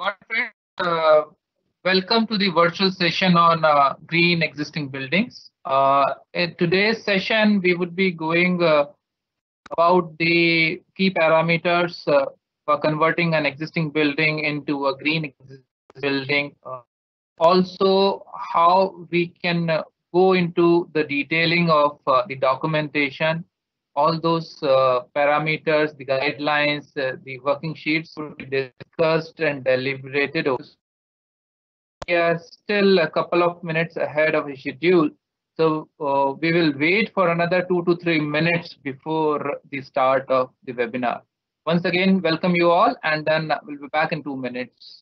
Friends, uh, welcome to the virtual session on uh, green existing buildings. Uh, in today's session, we would be going uh, about the key parameters uh, for converting an existing building into a green building. Uh, also, how we can go into the detailing of the documentation all those uh, parameters, the guidelines, uh, the working sheets will be discussed and deliberated. We are still a couple of minutes ahead of schedule. So uh, we will wait for another two to three minutes before the start of the webinar. Once again, welcome you all, and then we'll be back in two minutes.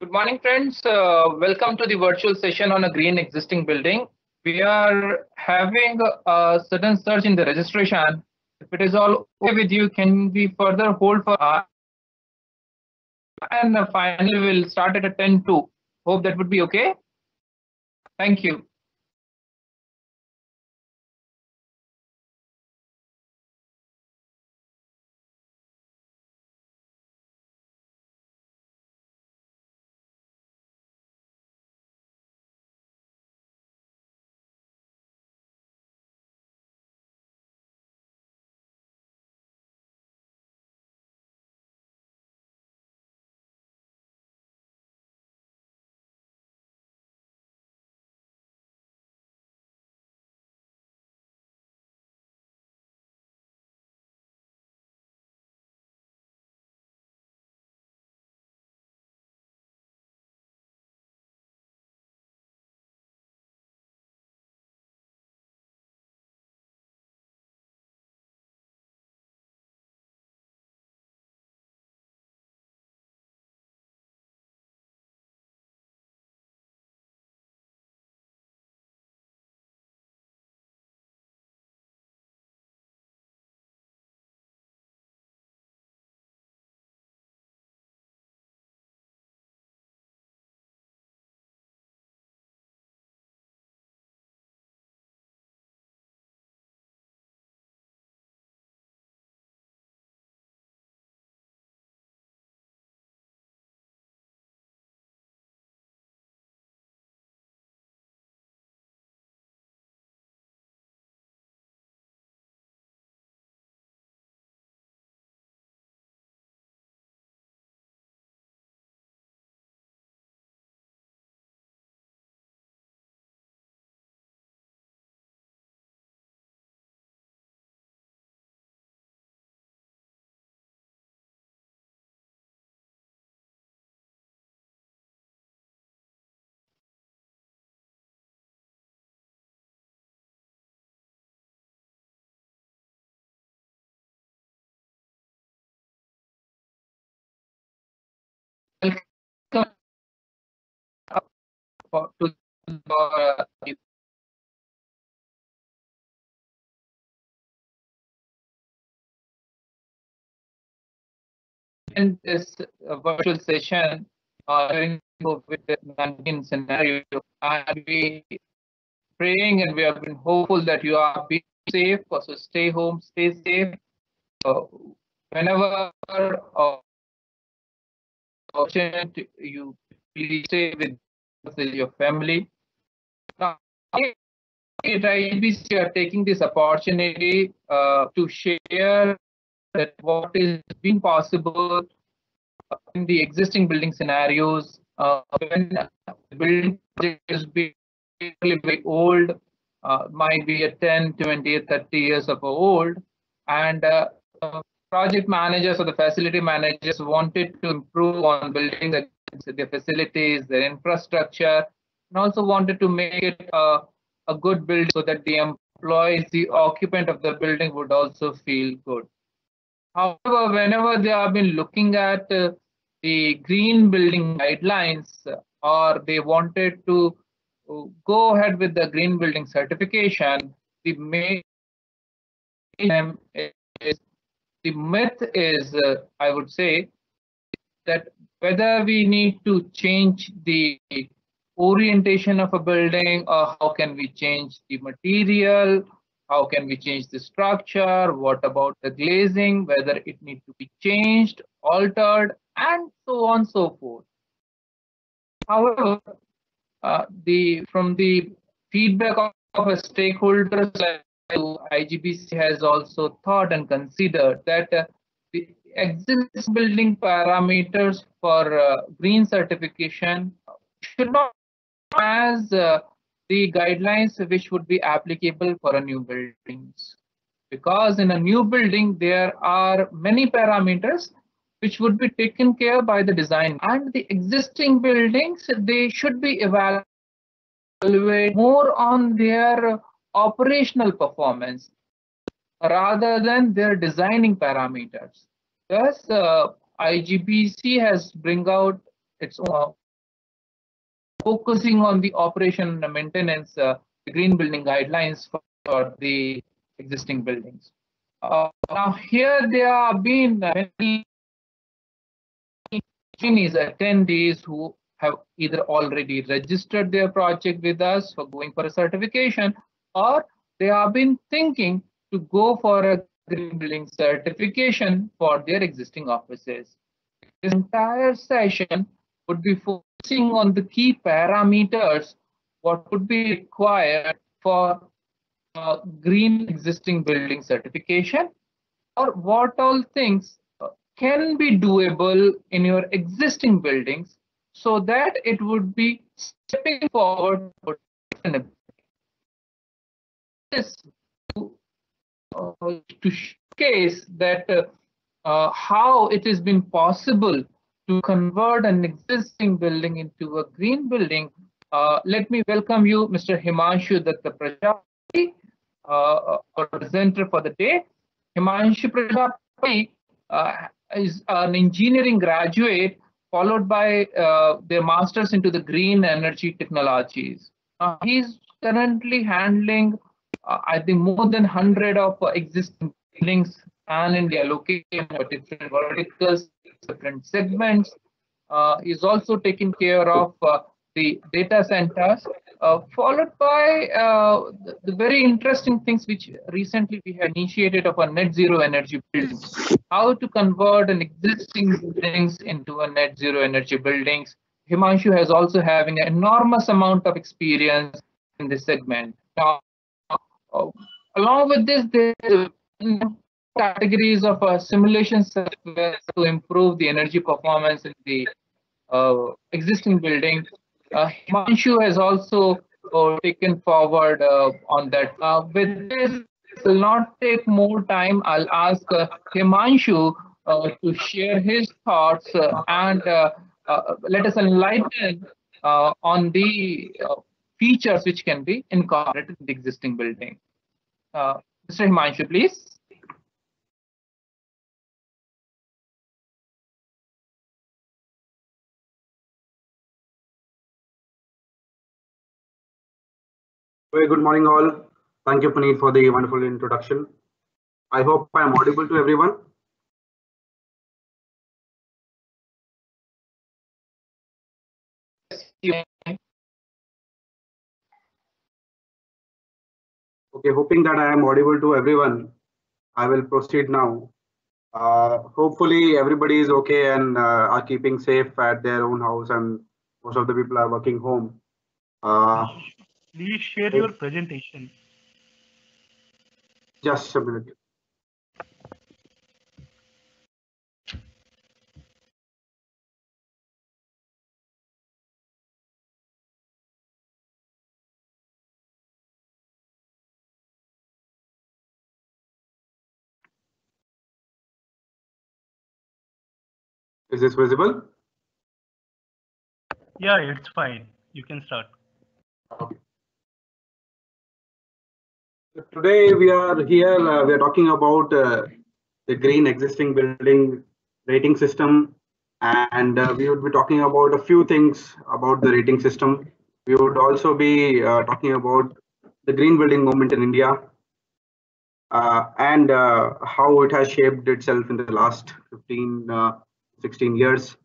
Good morning, friends. Uh, welcome to the virtual session on a green existing building. We are having a sudden surge in the registration. If it is all okay with you, can we further hold for and finally we'll start at a 10 to. Hope that would be okay. Thank you. To uh, in this uh, virtual session uh, during COVID-19 scenario, and we praying and we have been hopeful that you are being safe. So stay home, stay safe. Uh, whenever uh, you please stay with, with your family. Now, at IGBC are taking this opportunity uh, to share that what is being possible in the existing building scenarios uh, when the building is very old, uh, might be a 10, 20, 30 years of old, and uh, project managers or the facility managers wanted to improve on building the, their facilities, their infrastructure, and also wanted to make it a, a good building so that the employees, the occupant of the building would also feel good. However, whenever they have been looking at uh, the green building guidelines or they wanted to go ahead with the green building certification, the main is the myth is, uh, I would say, that whether we need to change the orientation of a building or how can we change the material, how can we change the structure, what about the glazing, whether it needs to be changed, altered, and so on so forth. However, uh, the from the feedback of, of a stakeholders IGBC has also thought and considered that uh, existing building parameters for uh, green certification should not as uh, the guidelines which would be applicable for a new buildings because in a new building there are many parameters which would be taken care by the design and the existing buildings they should be evaluated more on their operational performance rather than their designing parameters. Thus, uh, IGBC has bring out its own focusing on the operation and maintenance, uh, green building guidelines for, for the existing buildings. Uh, now here there have been many attendees who have either already registered their project with us for going for a certification or they have been thinking to go for a green building certification for their existing offices. This entire session would be focusing on the key parameters, what would be required for uh, green existing building certification, or what all things uh, can be doable in your existing buildings so that it would be stepping forward this to showcase that uh, uh, how it has been possible to convert an existing building into a green building. Uh, let me welcome you, Mr. Himanshu Datta Prajapati, uh, our presenter for the day. Himanshu Prajapati uh, is an engineering graduate followed by their masters into the green energy technologies. he's currently handling uh, I think more than 100 of uh, existing buildings and India located for different verticals, different segments. Uh, is also taking care of uh, the data centers, uh, followed by uh, the, the, very interesting things which recently we have initiated of a net zero energy building. How to convert an existing buildings into a net zero energy buildings. Himanshu has also having an enormous amount of experience in this segment. Now, uh, along with this, there are categories of uh, simulation software to improve the energy performance in the uh, existing building. Uh, Himanshu has also uh, taken forward uh, on that. Uh, with this, will not take more time. I'll ask Himanshu to share his thoughts and let us enlighten on the features which can be incorporated in the existing building. Uh, Mr. Himanshu, please. Very good morning, all. Thank you, Puneet, for the wonderful introduction. I hope I am audible to everyone. Yes, Okay, hoping that I am audible to everyone, I will proceed now. Uh, hopefully everybody is okay and uh, are keeping safe at their own house and most of the people are working home. Uh, Please share your presentation. just a minute. Is this visible? Yeah, it's fine. You can start. Okay. Today we are here, uh, we are talking about uh, the green existing building rating system and uh, we would be talking about a few things about the rating system. We would also be uh, talking about the green building movement in India uh, and uh, how it has shaped itself in the last 15, uh, 16 years.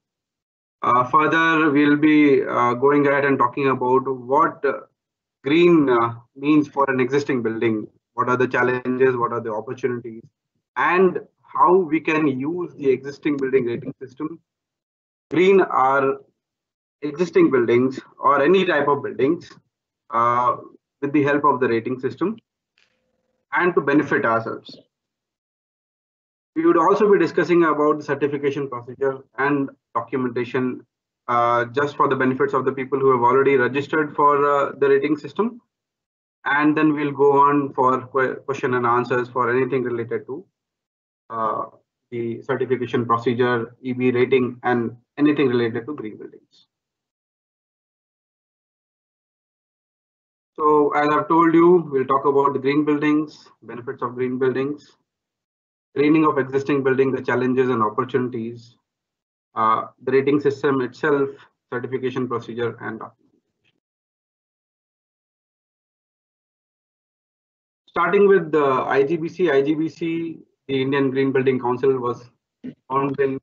Uh, further, we'll be uh, going ahead and talking about what uh, green means for an existing building. What are the challenges? What are the opportunities? And how we can use the existing building rating system. Green are existing buildings or any type of buildings uh, with the help of the rating system and to benefit ourselves. We would also be discussing about the certification procedure and documentation uh, just for the benefits of the people who have already registered for uh, the rating system. And then we'll go on for que- question and answers for anything related to uh, the certification procedure, EB rating, and anything related to green buildings. So as I've told you, we'll talk about the green buildings, benefits of green buildings, greening of existing building, the challenges and opportunities, uh, the rating system itself, certification procedure, and documentation. Starting with the IGBC, IGBC, the Indian Green Building Council was founded in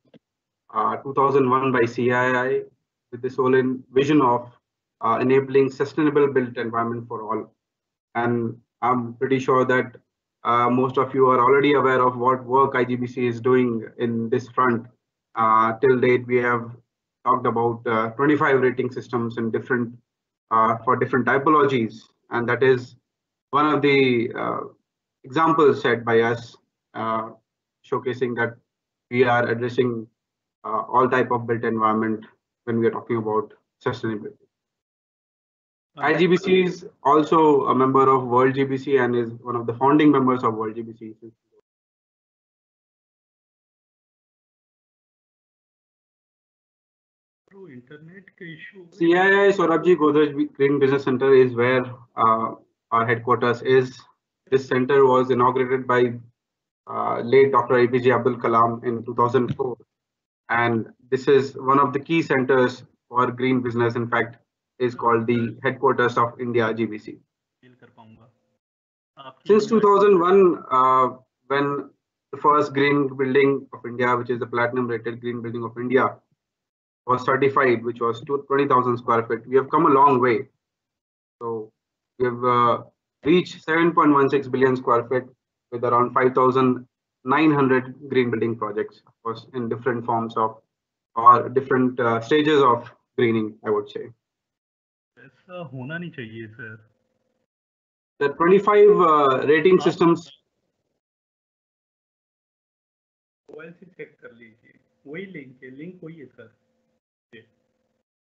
uh, 2001 by CII with the sole vision of uh, enabling sustainable built environment for all. And I'm pretty sure that uh, most of you are already aware of what work IGBC is doing in this front. Uh, till date, we have talked about uh, 25 rating systems in different uh, for different typologies, and that is one of the uh, examples set by us, uh, showcasing that we are addressing all type of built environment when we are talking about sustainability. IGBC is also a member of World GBC and is one of the founding members of World GBC. Through internet के issue. CII Sorabji Godrej Green Business Center is where uh, our headquarters is. This center was inaugurated by uh, late Dr. APJ Abdul Kalam in 2004. And this is one of the key centers for green business. In fact, is called the headquarters of India GBC. Since 2001, uh, when the first green building of India, which is the platinum rated green building of India, was certified, which was 20,000 square feet, we have come a long way. So we have uh, reached 7.16 billion square feet with around 5,900 green building projects, of course, in different forms of or different uh, stages of greening, I would say. ऐसा होना नहीं चाहिए sir. The 25 uh, rating systems mobile से check कर लीजिए. वही link है, link वही है sir.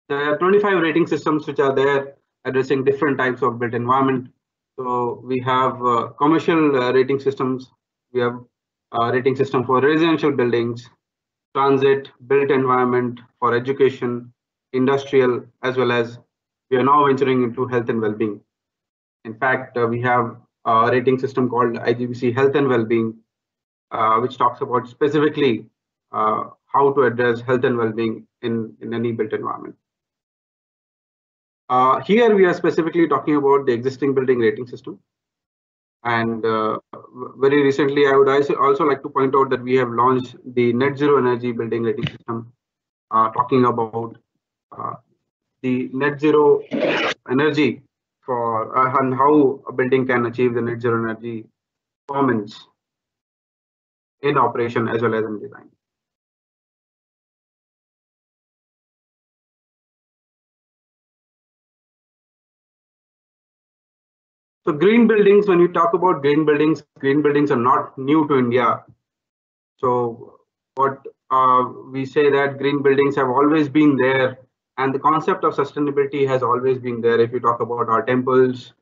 There are 25 rating systems which are there addressing different types of built environment. So we have uh, commercial uh, rating systems. We have uh, rating system for residential buildings, transit, built environment for education, industrial, as well as we are now venturing into health and well-being. In fact, uh, we have a rating system called IGBC Health and Well-being, uh, which talks about specifically uh, how to address health and well-being in, in any built environment. Uh, here we are specifically talking about the existing building rating system. And uh, very recently, I would also like to point out that we have launched the net zero energy building rating system, uh, talking about the net zero energy for uh, and how a building can achieve the net zero energy performance in operation as well as in design. So green buildings, when you talk about green buildings, green buildings are not new to India. So what uh, we say that green buildings have always been there and the concept of sustainability has always been there. If you talk about our temples,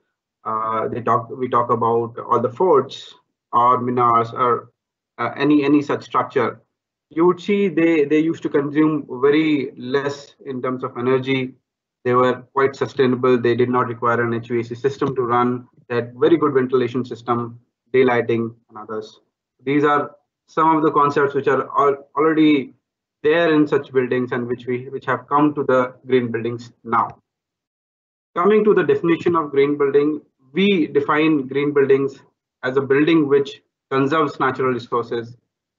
uh, they talk, we talk about all the forts or minars or uh, any any such structure. You would see they they used to consume very less in terms of energy they were quite sustainable. They did not require an HVAC system to run. Had very good ventilation system, daylighting, and others. These are some of the concepts which are already there in such buildings and which we which have come to the green buildings now. Coming to the definition of green building, we define green buildings as a building which conserves natural resources,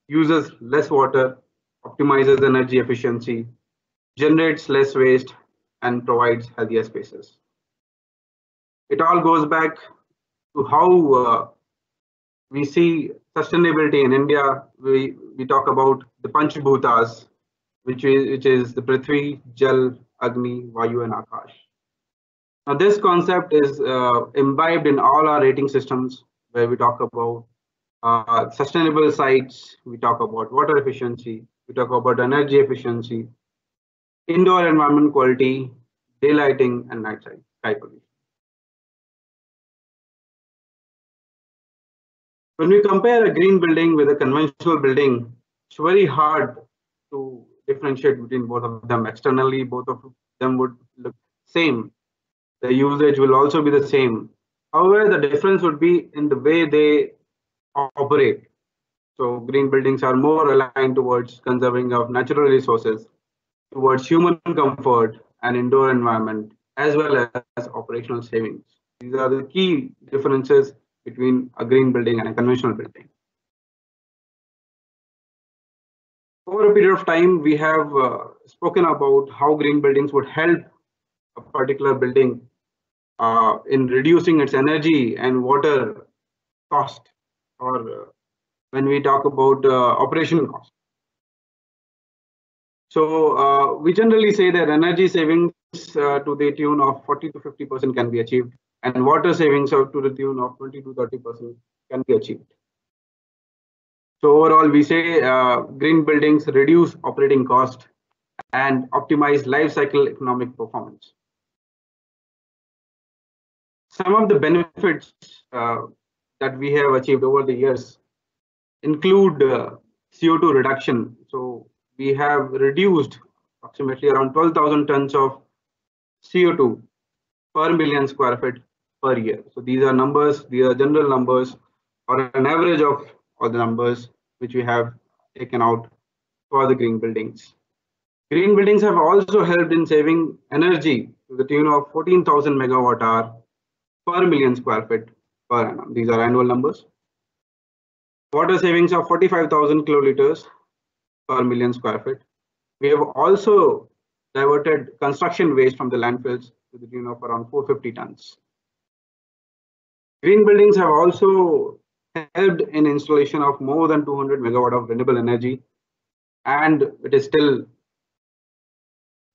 uses less water, optimizes energy efficiency, generates less waste, and provides healthier spaces. It all goes back to how uh, we see sustainability in India. We, we talk about the Panchbhutas, which is, which is the Prithvi, Jal, Agni, Vayu, and Akash. Now, this concept is uh, imbibed in all our rating systems where we talk about uh, sustainable sites, we talk about water efficiency, we talk about energy efficiency, indoor environment quality, daylighting, and night sky pollution. When we compare a green building with a conventional building, it's very hard to differentiate between both of them. Externally, both of them would look same. The usage will also be the same. However, the difference would be in the way they operate. So green buildings are more aligned towards conserving of natural resources, towards human comfort and indoor environment, as well as operational savings. These are the key differences between a green building and a conventional building. Over a period of time, we have uh, spoken about how green buildings would help a particular building uh, in reducing its energy and water cost, or uh, when we talk about uh, operational cost. So uh, we generally say that energy savings uh, to the tune of 40 to 50% can be achieved and water savings to the tune of 20 to 30% can be achieved. So overall, we say uh, green buildings reduce operating cost and optimize life cycle economic performance. Some of the benefits uh, that we have achieved over the years include uh, CO2 reduction. So we have reduced approximately around 12,000 tons of CO2 per million square feet per year. So these are numbers, these are general numbers or an average of all the numbers which we have taken out for the green buildings. Green buildings have also helped in saving energy to the tune of 14,000 megawatt hour per million square feet per annum. These are annual numbers. Water savings of 45,000 kiloliters per million square feet. We have also diverted construction waste from the landfills to the tune of around 450 tons. Green buildings have also helped in installation of more than 200 megawatt of renewable energy, and it is still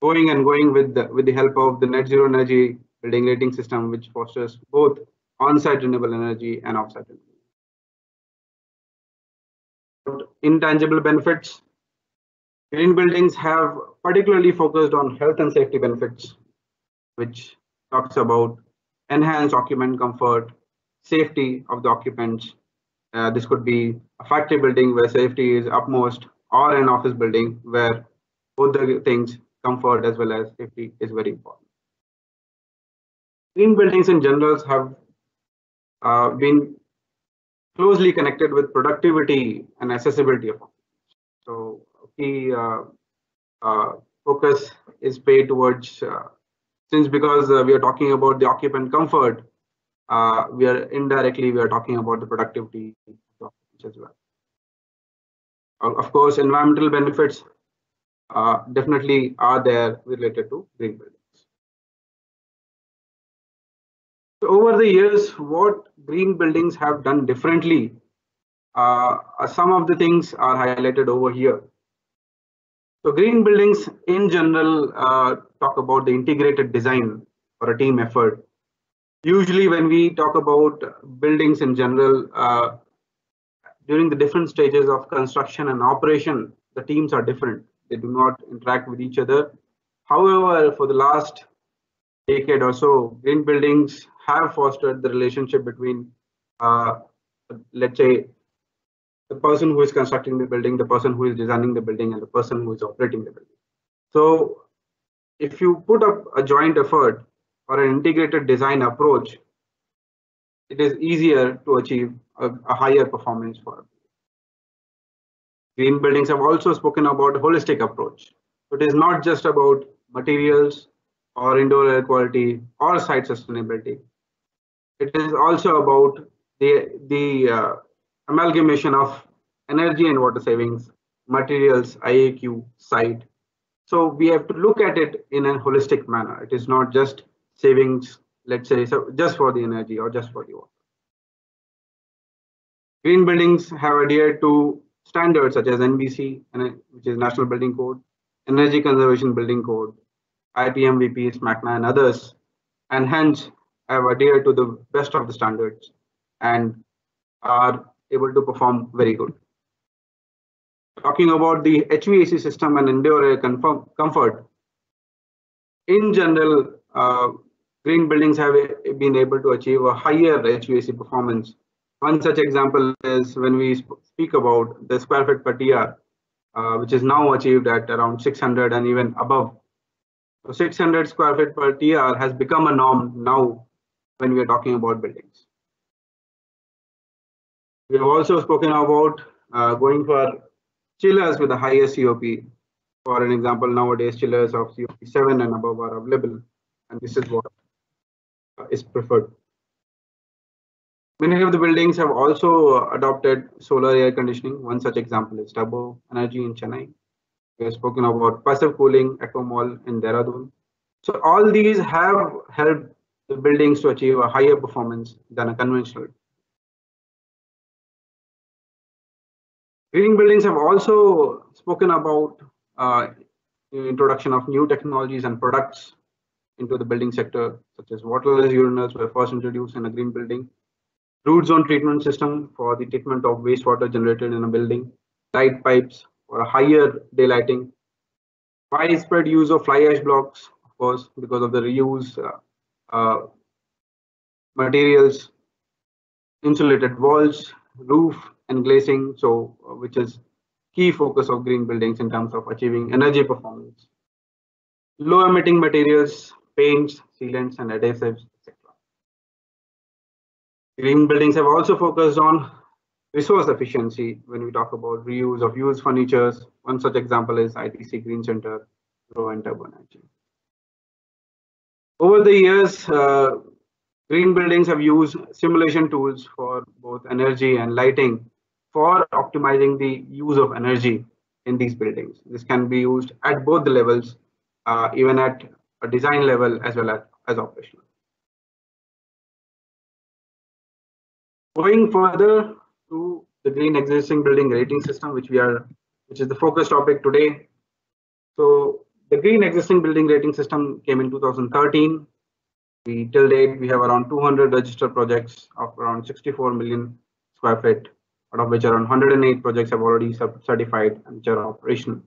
going and going with the, with the help of the net zero energy building rating system, which fosters both on-site renewable energy and off-site. Intangible benefits Green buildings have particularly focused on health and safety benefits, which talks about enhanced occupant comfort, safety of the occupants. Uh, this could be a factory building where safety is upmost, or an office building where both the things, comfort as well as safety, is very important. Green buildings in general have uh, been closely connected with productivity and accessibility of So key uh, uh, focus is paid towards uh, since because uh, we are talking about the occupant comfort, uh, we are indirectly we are talking about the productivity as well. Of course, environmental benefits uh, definitely are there related to green buildings. So over the years, what green buildings have done differently, uh, some of the things are highlighted over here. So green buildings in general uh, talk about the integrated design or a team effort. Usually when we talk about buildings in general, uh, during the different stages of construction and operation, the teams are different. They do not interact with each other. However, for the last decade or so, green buildings have fostered the relationship between, uh, let's say, the person who is constructing the building, the person who is designing the building, and the person who is operating the building. So if you put up a joint effort or an integrated design approach, it is easier to achieve a, a higher performance for Green buildings have also spoken about a holistic approach. It is not just about materials or indoor air quality or site sustainability. It is also about the, the uh, amalgamation of energy and water savings, materials, IAQ, site. So we have to look at it in a holistic manner. It is not just savings, let's say, so just for the energy or just for the water. Green buildings have adhered to standards such as NBC, which is National Building Code, Energy Conservation Building Code, IPMVP, SMACNA, and others, and hence have adhered to the best of the standards and are able to perform very good. Talking about the HVAC system and indoor air comfort, in general, uh, green buildings have been able to achieve a higher HVAC performance. One such example is when we speak about the square foot per TR, uh, which is now achieved at around 600 and even above. So 600 square feet per TR has become a norm now when we are talking about buildings. We have also spoken about uh, going for chillers with the highest COP. For an example, nowadays chillers of COP 7 and above are available, and this is what is preferred. Many of the buildings have also adopted solar air conditioning. One such example is Turbo Energy in Chennai. We have spoken about passive cooling, Eco Mall in Dehradun. So all these have helped the buildings to achieve a higher performance than a conventional. Green buildings have also spoken about uh, introduction of new technologies and products into the building sector, such as waterless urinals were first introduced in a green building. Root zone treatment system for the treatment of wastewater generated in a building, light pipes for higher daylighting, widespread use of fly ash blocks, of course, because of the reuse uh, uh, materials, insulated walls, roof and glazing, so uh, which is key focus of green buildings in terms of achieving energy performance. Low emitting materials, paints, sealants and adhesives, etc. Green buildings have also focused on resource efficiency when we talk about reuse of used furnitures. One such example is ITC Green Center, Gurgaon Energy. Over the years, uh, green buildings have used simulation tools for both energy and lighting for optimizing the use of energy in these buildings. This can be used at both the levels, uh, even at a design level as well as, as operational. Going further to the green existing building rating system, which we are, which is the focus topic today. So the green existing building rating system came in 2013. We till date we have around 200 registered projects of around 64 million square feet, out of which around 108 projects have already certified and which are operational.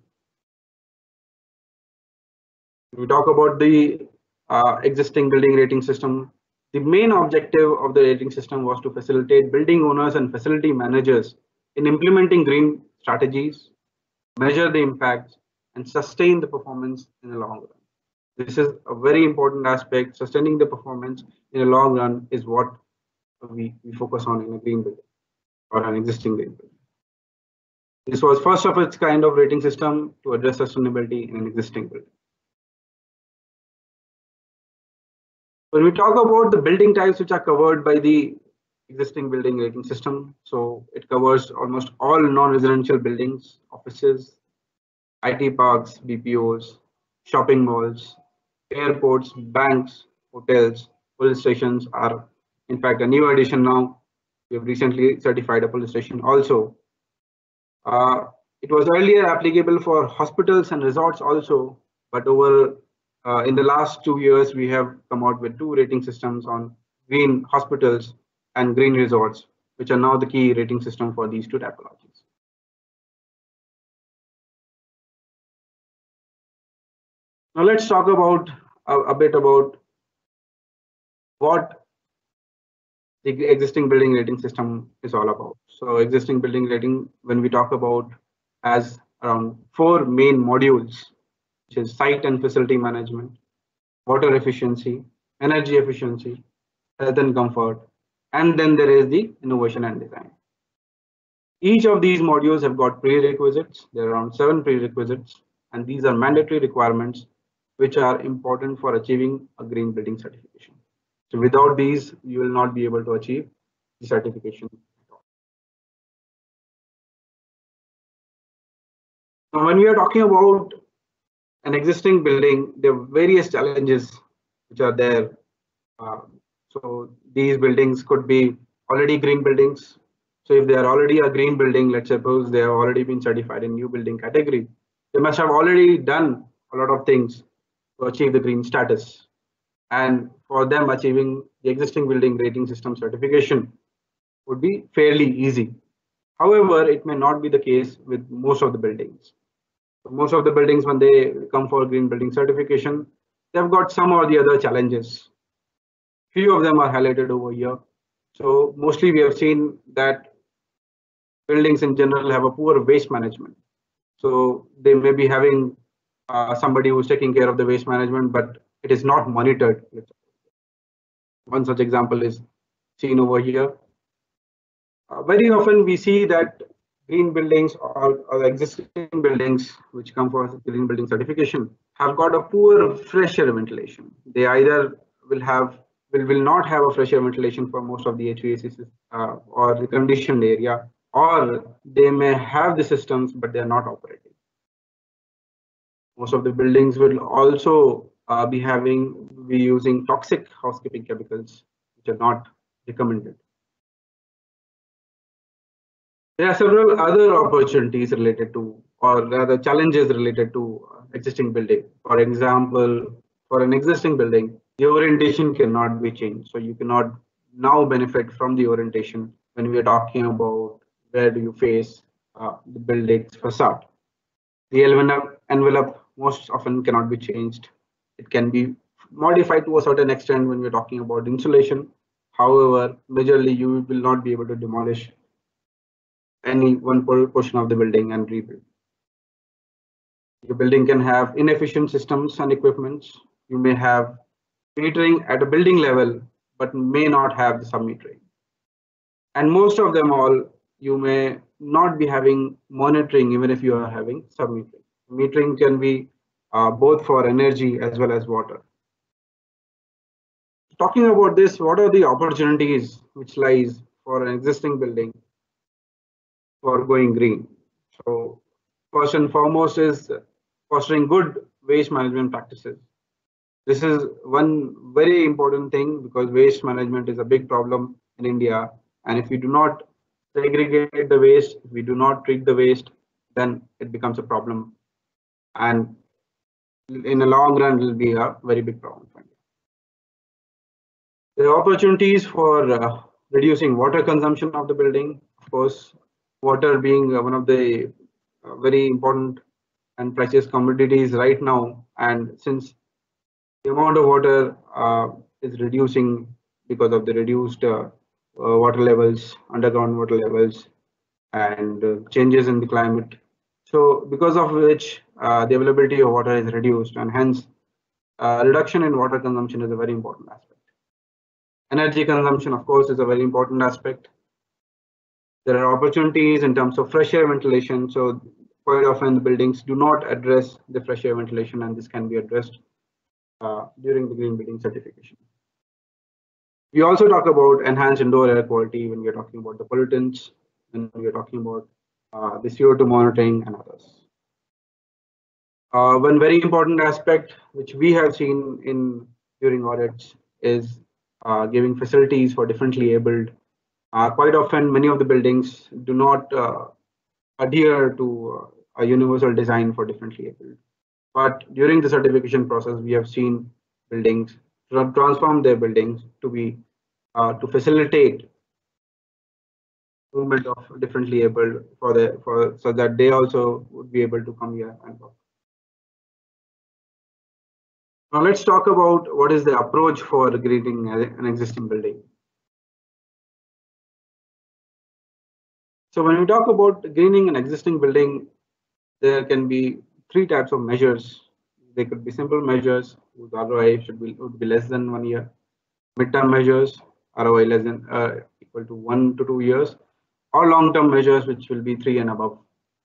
We talk about the uh, existing building rating system. The main objective of the rating system was to facilitate building owners and facility managers in implementing green strategies, measure the impacts, and sustain the performance in the long run. This is a very important aspect. Sustaining the performance in the long run is what we, we focus on in a green building or an existing green building. This was first of its kind of rating system to address sustainability in an existing building. When we talk about the building types which are covered by the existing building rating system, so it covers almost all non-residential buildings, offices, IT parks, BPOs, shopping malls, airports, banks, hotels, police stations are in fact a new addition now. We have recently certified a police station also. Uh, it was earlier applicable for hospitals and resorts also, but over uh, in the last two years, we have come out with two rating systems on green hospitals and green resorts, which are now the key rating system for these two typologies. Now let's talk about a, a bit about what the existing building rating system is all about. So existing building rating, when we talk about as around four main modules which is site and facility management, water efficiency, energy efficiency, health and comfort, and then there is the innovation and design. Each of these modules have got prerequisites. There are around seven prerequisites, and these are mandatory requirements which are important for achieving a green building certification. So without these, you will not be able to achieve the certification. Now, when we are talking about an existing building, there are various challenges which are there. Uh, so these buildings could be already green buildings. So if they are already a green building, let's suppose they have already been certified in new building category, they must have already done a lot of things to achieve the green status. And for them achieving the existing building rating system certification would be fairly easy. However, it may not be the case with most of the buildings most of the buildings when they come for green building certification they've got some or the other challenges. Few of them are highlighted over here. So mostly we have seen that buildings in general have a poor waste management. So they may be having uh, somebody who's taking care of the waste management but it is not monitored. One such example is seen over here. Uh, very often we see that green buildings or, or existing buildings which come for green building certification have got a poor fresh air ventilation. They either will have will, will not have a fresh air ventilation for most of the HVAC uh, or the conditioned area, or they may have the systems but they are not operating. Most of the buildings will also uh, be having be using toxic housekeeping chemicals which are not recommended. There are several other opportunities related to, or rather challenges related to existing building. For example, for an existing building, the orientation cannot be changed. So you cannot now benefit from the orientation when we are talking about where do you face uh, the building's facade. The envelope, envelope most often cannot be changed. It can be modified to a certain extent when we're talking about insulation. However, majorly you will not be able to demolish any one portion of the building and rebuild. The building can have inefficient systems and equipments. You may have metering at a building level, but may not have the sub-metering. And most of them all, you may not be having monitoring even if you are having sub-metering. Metering can be uh, both for energy as well as water. Talking about this, what are the opportunities which lies for an existing building for going green. So first and foremost is fostering good waste management practices. This is one very important thing because waste management is a big problem in India. And if we do not segregate the waste, we do not treat the waste, then it becomes a problem. And in the long run, it will be a very big problem. Are opportunities for uh, reducing water consumption of the building. Of course, water being uh, one of the uh, very important and precious commodities right now. And since the amount of water uh, is reducing because of the reduced uh, uh, water levels, underground water levels, and uh, changes in the climate. So because of which the availability of water is reduced and hence reduction in water consumption is a very important aspect. Energy consumption, of course, is a very important aspect. There are opportunities in terms of fresh air ventilation. So quite often the buildings do not address the fresh air ventilation and this can be addressed uh, during the green building certification. We also talk about enhanced indoor air quality when we're talking about the pollutants, when we're talking about uh, the CO2 monitoring and others. Uh, one very important aspect which we have seen in during audits is uh, giving facilities for differently abled. Uh, quite often, many of the buildings do not uh, adhere to uh, a universal design for differently abled. But during the certification process, we have seen buildings transform their buildings to be uh, to facilitate movement of differently abled for the for so that they also would be able to come here and work. Now let's talk about what is the approach for greening an existing building. So when we talk about greening an existing building, there can be three types of measures. They could be simple measures whose ROI should be would be less than one year. Midterm measures ROI less than uh, equal to one to two years, or long-term measures which will be three and above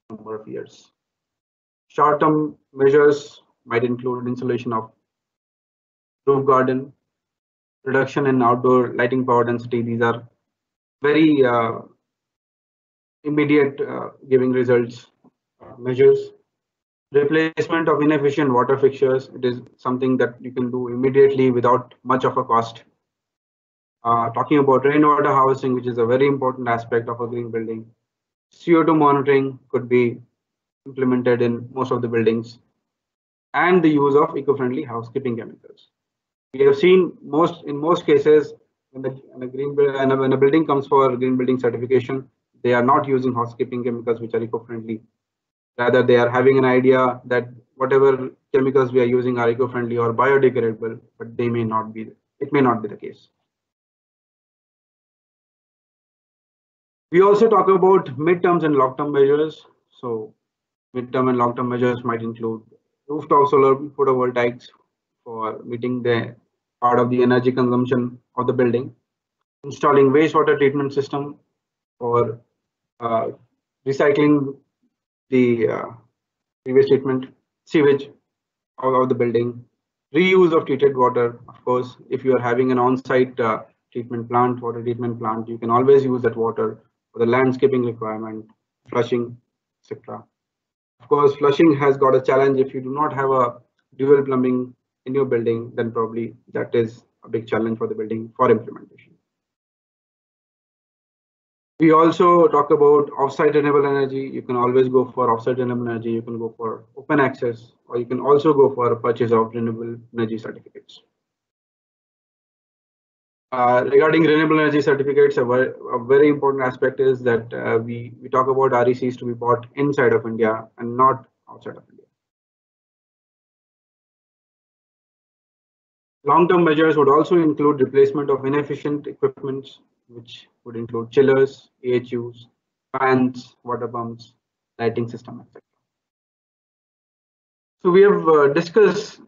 number of years. Short-term measures might include insulation of roof garden, reduction in outdoor lighting power density. These are very uh, immediate uh, giving results uh, measures. Replacement of inefficient water fixtures. It is something that you can do immediately without much of a cost. Uh, talking about rainwater harvesting, which is a very important aspect of a green building. CO2 monitoring could be implemented in most of the buildings and the use of eco-friendly housekeeping chemicals. We have seen most in most cases when, the, when a green when a, when a building comes for green building certification, they are not using housekeeping chemicals which are eco-friendly. Rather they are having an idea that whatever chemicals we are using are eco-friendly or biodegradable but they may not be it may not be the case. We also talk about midterms and long-term measures. So midterm and long-term measures might include rooftop solar photovoltaics for meeting the part of the energy consumption of the building installing wastewater treatment system for recycling the uh, previous treatment, sewage out of the building, reuse of treated water. Of course, if you are having an on-site uh, treatment plant, water treatment plant, you can always use that water for the landscaping requirement, flushing, etc. Of course, flushing has got a challenge. If you do not have a dual plumbing in your building, then probably that is a big challenge for the building for implementation. We also talk about offsite renewable energy. You can always go for offsite renewable energy. You can go for open access, or you can also go for purchase of renewable energy certificates. Uh, regarding renewable energy certificates, a very, a very important aspect is that uh, we, we talk about RECs to be bought inside of India and not outside of India. Long-term measures would also include replacement of inefficient equipments which would include chillers, AHUs, fans, water pumps, lighting system, etc. So we have uh, discussed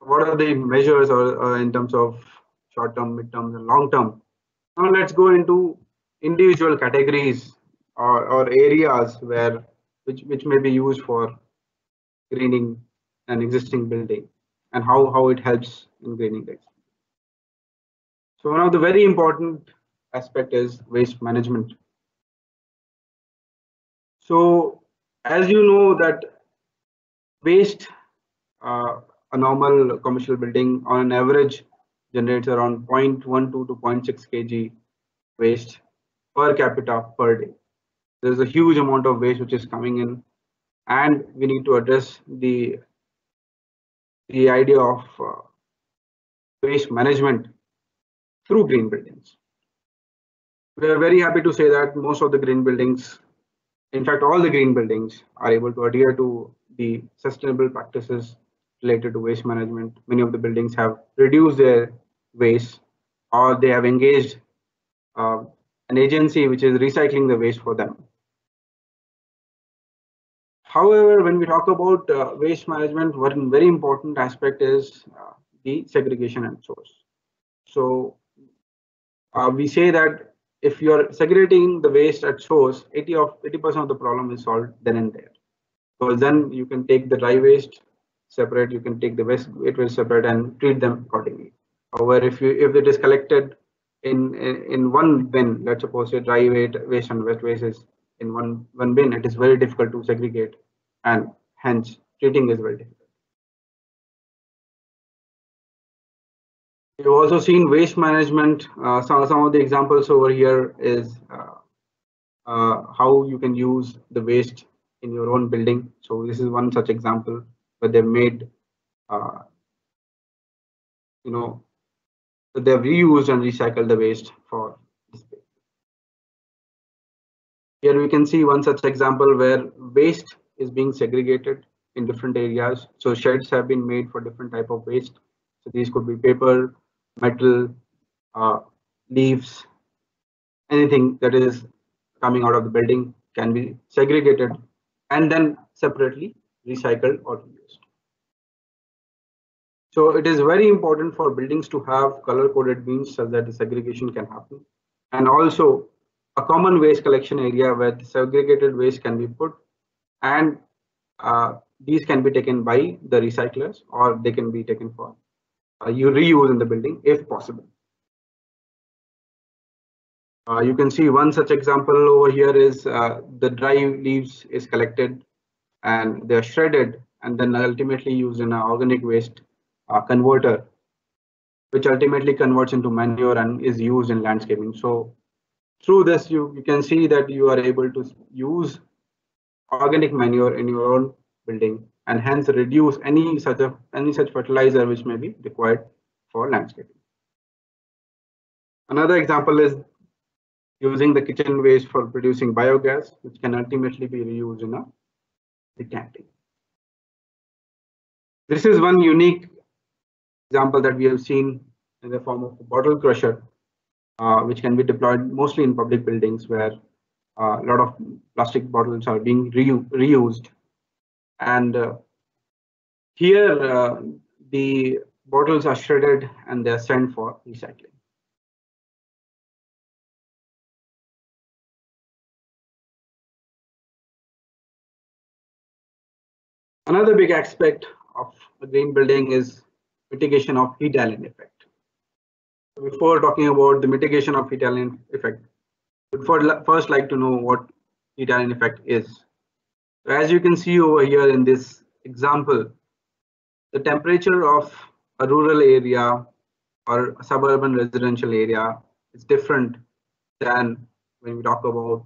what are the measures or uh, in terms of short term, mid term, and long term. Now let's go into individual categories or, or areas where which which may be used for greening an existing building and how how it helps in greening it. So one of the very important aspect is waste management. So as you know that waste, uh, a normal commercial building on an average generates around 0.12 to 0.6 kg waste per capita per day. There's a huge amount of waste which is coming in and we need to address the the idea of uh, waste management through green buildings we are very happy to say that most of the green buildings, in fact, all the green buildings are able to adhere to the sustainable practices related to waste management. Many of the buildings have reduced their waste or they have engaged uh, an agency which is recycling the waste for them. However, when we talk about uh, waste management, one very important aspect is uh, the segregation and source. So uh, we say that if you're segregating the waste at source, 80 of 80% of the problem is solved then and there. So then you can take the dry waste separate, you can take the waste it will separate and treat them accordingly. However, if you if it is collected in, in, in one bin, let's suppose say dry waste and wet waste is in one, one bin, it is very difficult to segregate and hence treating is very difficult. You've also seen waste management. Uh, some, some of the examples over here is uh, uh, how you can use the waste in your own building. So this is one such example where they've made, uh, you know, they've reused and recycled the waste for display. Here we can see one such example where waste is being segregated in different areas. So sheds have been made for different type of waste. So these could be paper, metal, uh, leaves, anything that is coming out of the building can be segregated and then separately recycled or reused. So it is very important for buildings to have color coded bins so that the segregation can happen. And also a common waste collection area where the segregated waste can be put and uh, these can be taken by the recyclers or they can be taken for you reuse in the building if possible. Uh, you can see one such example over here is uh, the dry leaves is collected and they're shredded and then ultimately used in an organic waste uh, converter, which ultimately converts into manure and is used in landscaping. So through this, you, you can see that you are able to use organic manure in your own building and hence reduce any such a any such fertilizer which may be required for landscaping. Another example is using the kitchen waste for producing biogas, which can ultimately be reused in a decanting. This is one unique example that we have seen in the form of a bottle crusher, uh, which can be deployed mostly in public buildings where uh, a lot of plastic bottles are being reused and uh, here uh, the bottles are shredded and they're sent for recycling. Another big aspect of green building is mitigation of heat island effect. Before talking about the mitigation of heat island effect, I would first like to know what heat island effect is. As you can see over here in this example, the temperature of a rural area or suburban residential area is different than when we talk about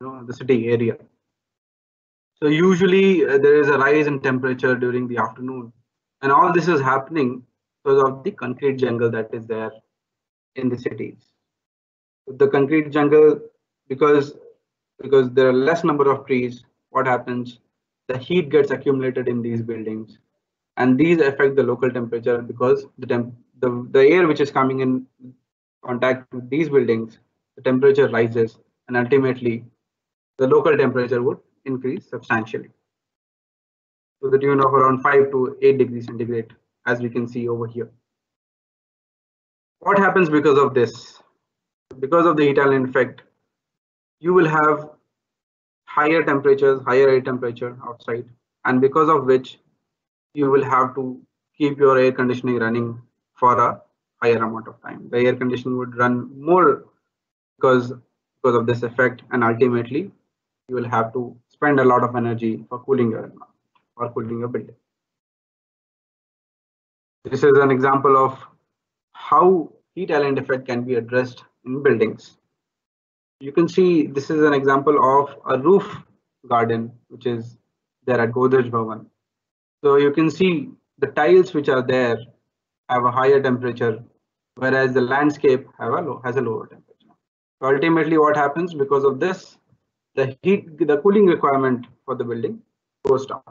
you know, the city area. So usually uh, there is a rise in temperature during the afternoon and all this is happening because of the concrete jungle that is there in the cities. The concrete jungle because because there are less number of trees what happens? The heat gets accumulated in these buildings and these affect the local temperature because the, temp the, the air which is coming in contact with these buildings, the temperature rises and ultimately the local temperature would increase substantially to the tune of around 5 to 8 degrees centigrade as we can see over here. What happens because of this? Because of the heat island effect, you will have higher temperatures, higher air temperature outside, and because of which you will have to keep your air conditioning running for a higher amount of time. The air conditioning would run more because because of this effect, and ultimately you will have to spend a lot of energy for cooling your environment or cooling your building. This is an example of how heat island effect can be addressed in buildings you can see this is an example of a roof garden which is there at Godrej Bhavan. So you can see the tiles which are there have a higher temperature whereas the landscape have a low, has a lower temperature. So ultimately what happens because of this the heat the cooling requirement for the building goes down.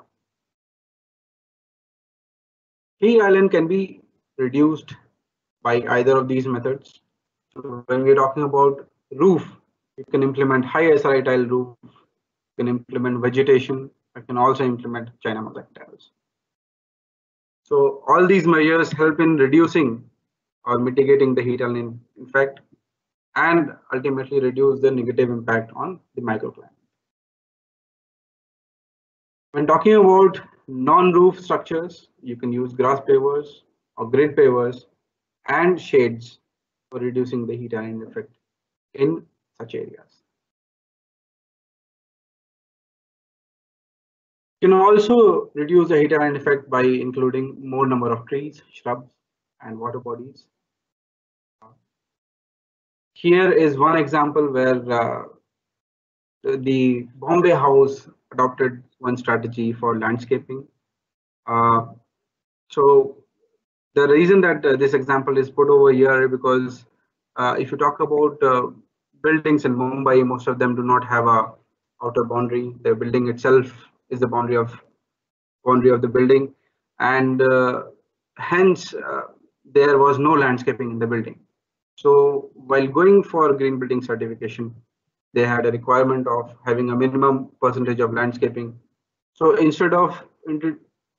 Heat island can be reduced by either of these methods. So when we're talking about roof you can implement high SRI tile roof. You can implement vegetation. You can also implement China mosaic tiles. So all these measures help in reducing or mitigating the heat island effect and ultimately reduce the negative impact on the microclimate. When talking about non-roof structures, you can use grass pavers or grid pavers and shades for reducing the heat island effect in such areas. You can also reduce the heat island effect by including more number of trees, shrubs, and water bodies. Here is one example where uh, the Bombay House adopted one strategy for landscaping. Uh, so the reason that uh, this example is put over here because uh, if you talk about uh, buildings in Mumbai, most of them do not have a outer boundary. The building itself is the boundary of boundary of the building, and uh, hence uh, there was no landscaping in the building. So while going for green building certification, they had a requirement of having a minimum percentage of landscaping. So instead of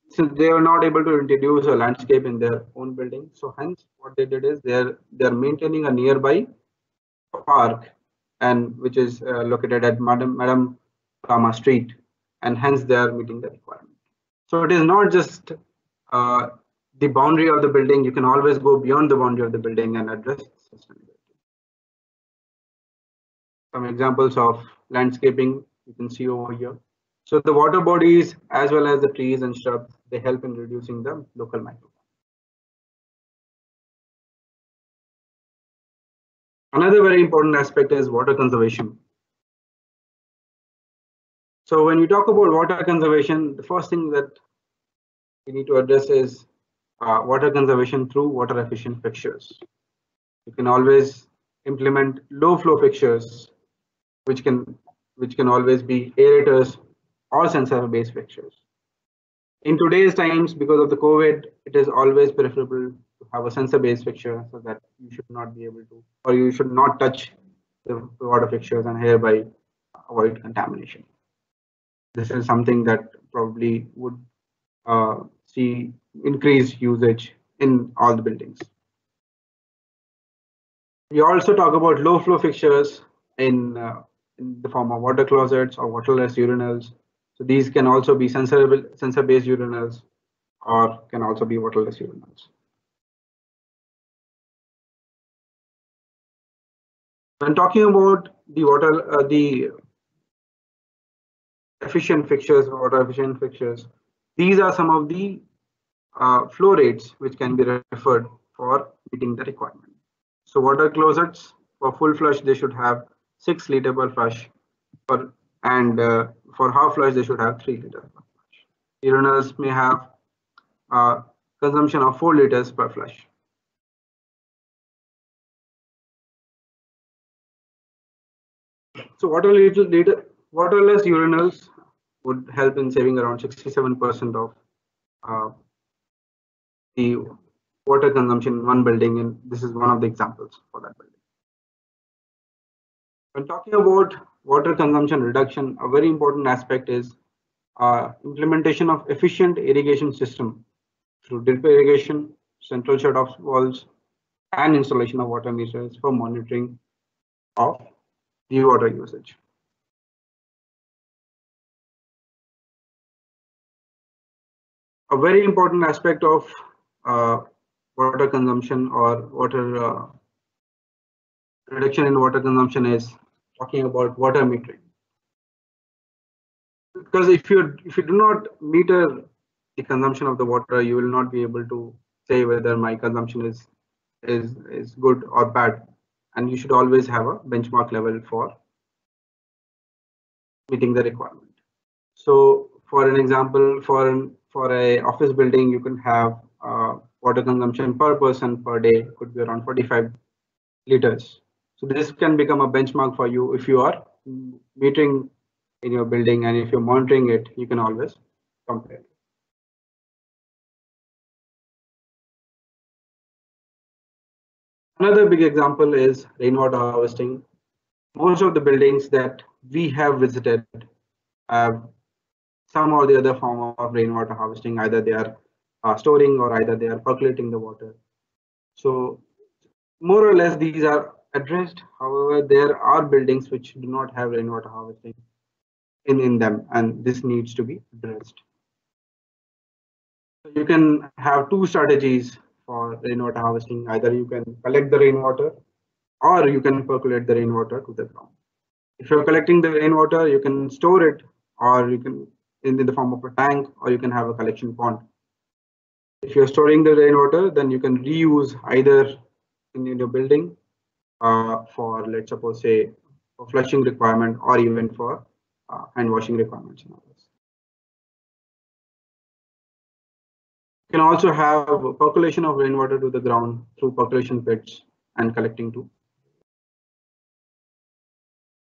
since they are not able to introduce a landscape in their own building, so hence what they did is they're they're maintaining a nearby park, and which is uh, located at Madam Madam Cama Street, and hence they are meeting the requirement. So it is not just uh, the boundary of the building. You can always go beyond the boundary of the building and address sustainability. Some examples of landscaping you can see over here. So the water bodies as well as the trees and shrubs, they help in reducing the local microbiome. Another very important aspect is water conservation. So when we talk about water conservation, the first thing that we need to address is uh, water conservation through water efficient fixtures. You can always implement low flow fixtures, which can which can always be aerators or sensor based fixtures. In today's times, because of the COVID, it is always preferable have a sensor based fixture so that you should not be able to, or you should not touch the water fixtures and hereby avoid contamination. This is something that probably would uh, see increased usage in all the buildings. We also talk about low flow fixtures in, uh, in the form of water closets or waterless urinals so these can also be sensor sensor-based urinals or can also be waterless urinals. When talking about the water, uh, the efficient fixtures, water efficient fixtures, these are some of the uh, flow rates which can be referred for meeting the requirement. So water closets for full flush, they should have six liter per flush per and uh, for half flush they should have 3 liter per flush. Urinals may have uh, consumption of 4 liters per flush. So water liter, waterless urinals would help in saving around 67% of uh, the water consumption in one building and this is one of the examples for that building. When talking about water consumption reduction, a very important aspect is uh, implementation of efficient irrigation system through drip irrigation, central shut-off valves, and installation of water meters for monitoring of water usage. A very important aspect of uh, water consumption or water uh, reduction in water consumption is talking about water metering. Because if you if you do not meter the consumption of the water, you will not be able to say whether my consumption is is is good or bad. And you should always have a benchmark level for meeting the requirement. So for an example, for an for a office building, you can have uh, water consumption per person per day could be around 45 liters so this can become a benchmark for you if you are meeting in your building and if you're monitoring it, you can always compare. Another big example is rainwater harvesting. Most of the buildings that we have visited have some or the other form of rainwater harvesting. Either they are uh, storing or either they are percolating the water. So more or less, these are addressed. However, there are buildings which do not have rainwater harvesting in, in them, and this needs to be addressed. So you can have two strategies for rainwater harvesting. Either you can collect the rainwater or you can percolate the rainwater to the ground. If you're collecting the rainwater, you can store it or you can in, in the form of a tank or you can have a collection pond. If you're storing the rainwater, then you can reuse either in, in your building uh, for let's suppose say flushing requirement or even for uh, hand washing requirements You can also have percolation of rainwater to the ground through percolation pits and collecting too.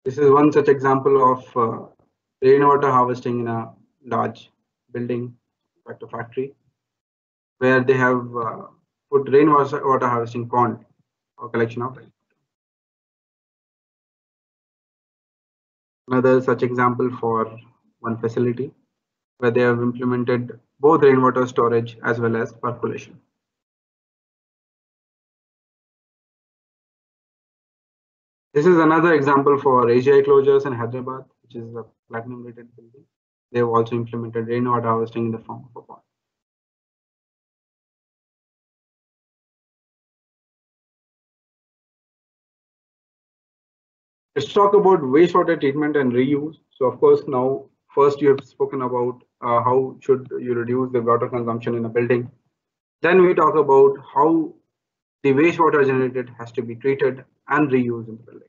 This is one such example of uh, rainwater harvesting in a large building, like a factory, where they have uh, put rainwater water harvesting pond or collection of rain. Another such example for one facility where they have implemented both rainwater storage as well as percolation. This is another example for AGI closures in Hyderabad, which is a platinum rated building. They have also implemented rainwater harvesting in the form of a pond. Let's talk about wastewater treatment and reuse. So of course, now first you have spoken about uh, how should you reduce the water consumption in a building. Then we talk about how the wastewater generated has to be treated and reused in the building.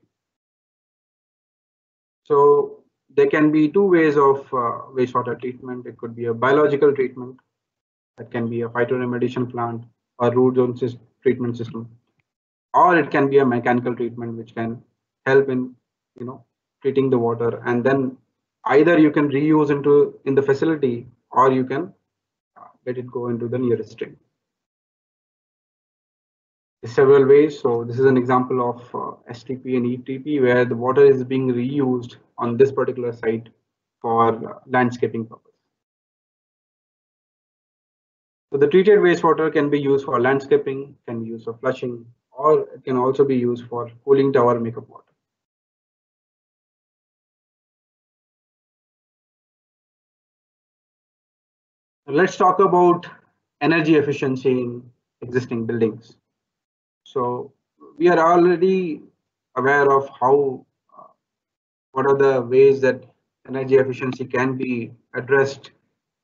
So there can be two ways of uh, wastewater treatment. It could be a biological treatment that can be a phytoremediation plant or root zone treatment system, or it can be a mechanical treatment which can help in you know treating the water and then either you can reuse into in the facility or you can uh, let it go into the nearest stream. Several ways. So this is an example of uh, stp and etp where the water is being reused on this particular site for uh, landscaping purpose. So the treated wastewater can be used for landscaping can be used for flushing or it can also be used for cooling tower makeup water let's talk about energy efficiency in existing buildings. So we are already aware of how, uh, what are the ways that energy efficiency can be addressed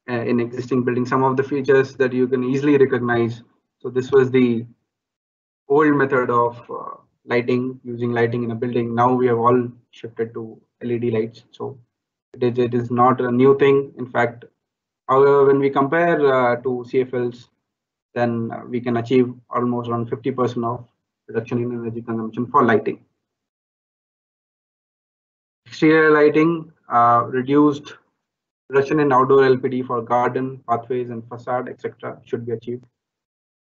uh, in existing buildings. Some of the features that you can easily recognize. So this was the old method of uh, lighting, using lighting in a building. Now we have all shifted to LED lights. So it is, it is not a new thing. In fact, However, when we compare uh, to CFLs, then uh, we can achieve almost around 50% of reduction in energy consumption for lighting. Exterior lighting uh, reduced reduction in outdoor LPD for garden, pathways, and facade, etc. should be achieved.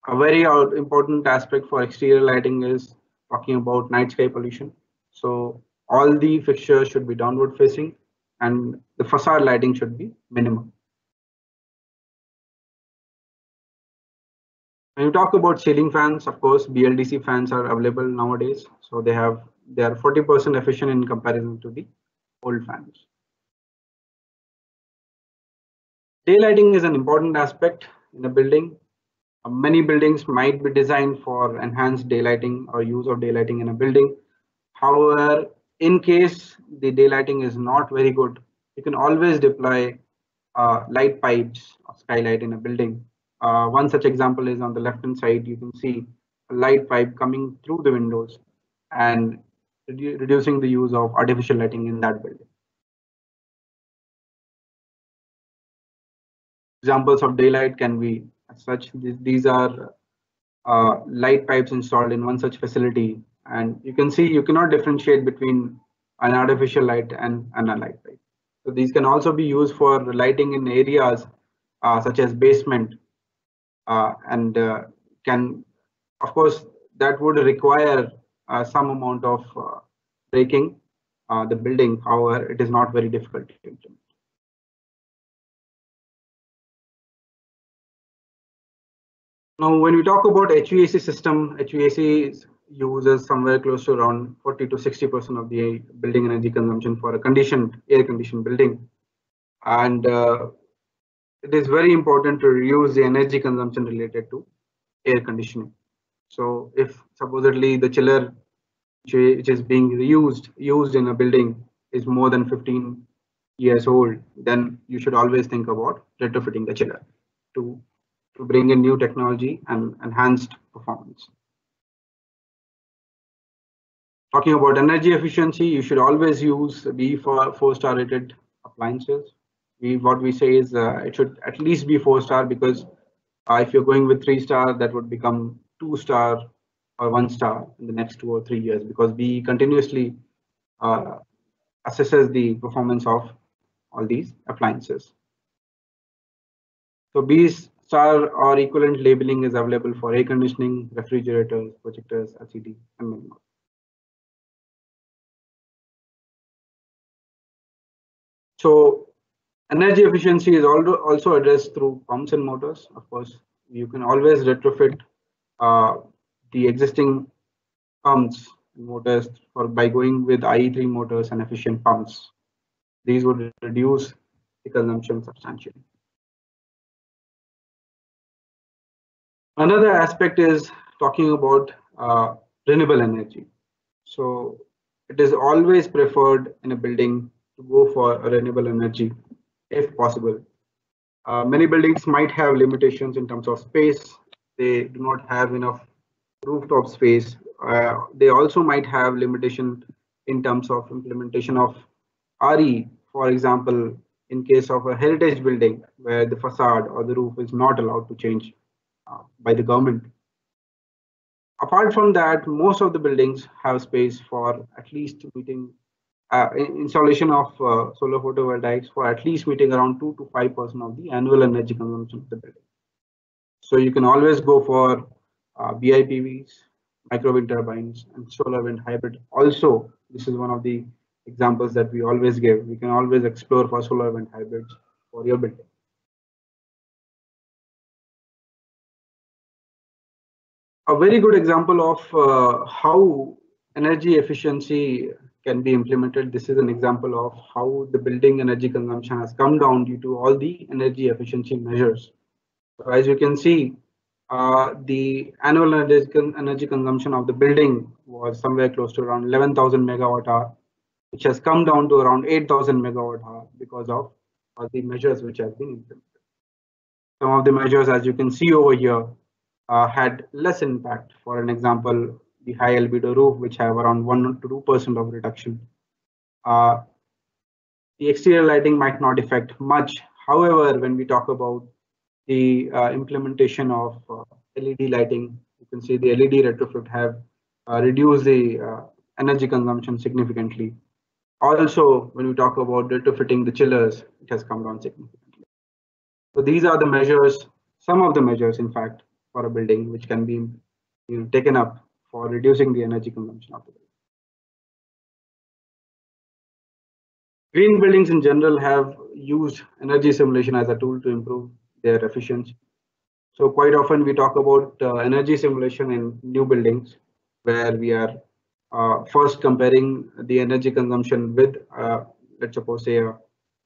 A very important aspect for exterior lighting is talking about night sky pollution. So all the fixtures should be downward facing and the facade lighting should be minimum. When you talk about ceiling fans, of course, BLDC fans are available nowadays. So they have they are 40% efficient in comparison to the old fans. Daylighting is an important aspect in a building. Uh, many buildings might be designed for enhanced daylighting or use of daylighting in a building. However, in case the daylighting is not very good, you can always deploy uh, light pipes or skylight in a building uh, one such example is on the left hand side, you can see a light pipe coming through the windows and redu reducing the use of artificial lighting in that building. Examples of daylight can be such. These are uh, light pipes installed in one such facility. And you can see you cannot differentiate between an artificial light and, and a light pipe. So these can also be used for lighting in areas uh, such as basement and uh, can, of course, that would require uh, some amount of breaking the building. However, it is not very difficult to implement. Now, when we talk about HVAC system, HVAC uses somewhere close to around 40 to 60% of the building energy consumption for a conditioned air conditioned building. And uh, it is very important to reduce the energy consumption related to air conditioning. So if supposedly the chiller which is being reused used in a building is more than 15 years old, then you should always think about retrofitting the chiller to, to bring in new technology and enhanced performance. Talking about energy efficiency, you should always use BEE for four star rated appliances. We what we say is uh, it should at least be four star because uh, if you're going with three star, that would become two star or one star in the next two or three years because we continuously uh, assesses the performance of all these appliances. So BEE star or equivalent labeling is available for air conditioning, refrigerators, projectors, LCD, and many more. So energy efficiency is also addressed through pumps and motors. Of course, you can always retrofit uh, the existing pumps and motors for by going with IE3 motors and efficient pumps. These would reduce the consumption substantially. Another aspect is talking about uh, renewable energy. So it is always preferred in a building to go for a renewable energy if possible. Uh, many buildings might have limitations in terms of space. They do not have enough rooftop space. Uh, they also might have limitation in terms of implementation of RE, for example, in case of a heritage building where the facade or the roof is not allowed to change uh, by the government. Apart from that, most of the buildings have space for at least meeting uh, installation of uh, solar photovoltaics for at least meeting around 2 to 5% of the annual energy consumption of the building. So you can always go for uh, BIPVs, micro wind turbines, and solar wind hybrid. Also, this is one of the examples that we always give. We can always explore for solar wind hybrids for your building. A very good example of uh, how energy efficiency can be implemented. This is an example of how the building energy consumption has come down due to all the energy efficiency measures. So as you can see, uh, the annual energy, energy consumption of the building was somewhere close to around 11,000 megawatt hour, which has come down to around 8,000 megawatt hour because of the measures which have been implemented. Some of the measures, as you can see over here, uh, had less impact. For an example, the high albedo roof, which have around 1 to 2% of reduction. Uh, the exterior lighting might not affect much. However, when we talk about the uh, implementation of uh, LED lighting, you can see the LED retrofit have uh, reduced the uh, energy consumption significantly. Also, when we talk about retrofitting the chillers, it has come down significantly. So these are the measures, some of the measures, in fact, for a building which can be you know, taken up for reducing the energy consumption of the building. Green buildings in general have used energy simulation as a tool to improve their efficiency. So quite often we talk about uh, energy simulation in new buildings where we are uh, first comparing the energy consumption with, uh, let's suppose say, uh,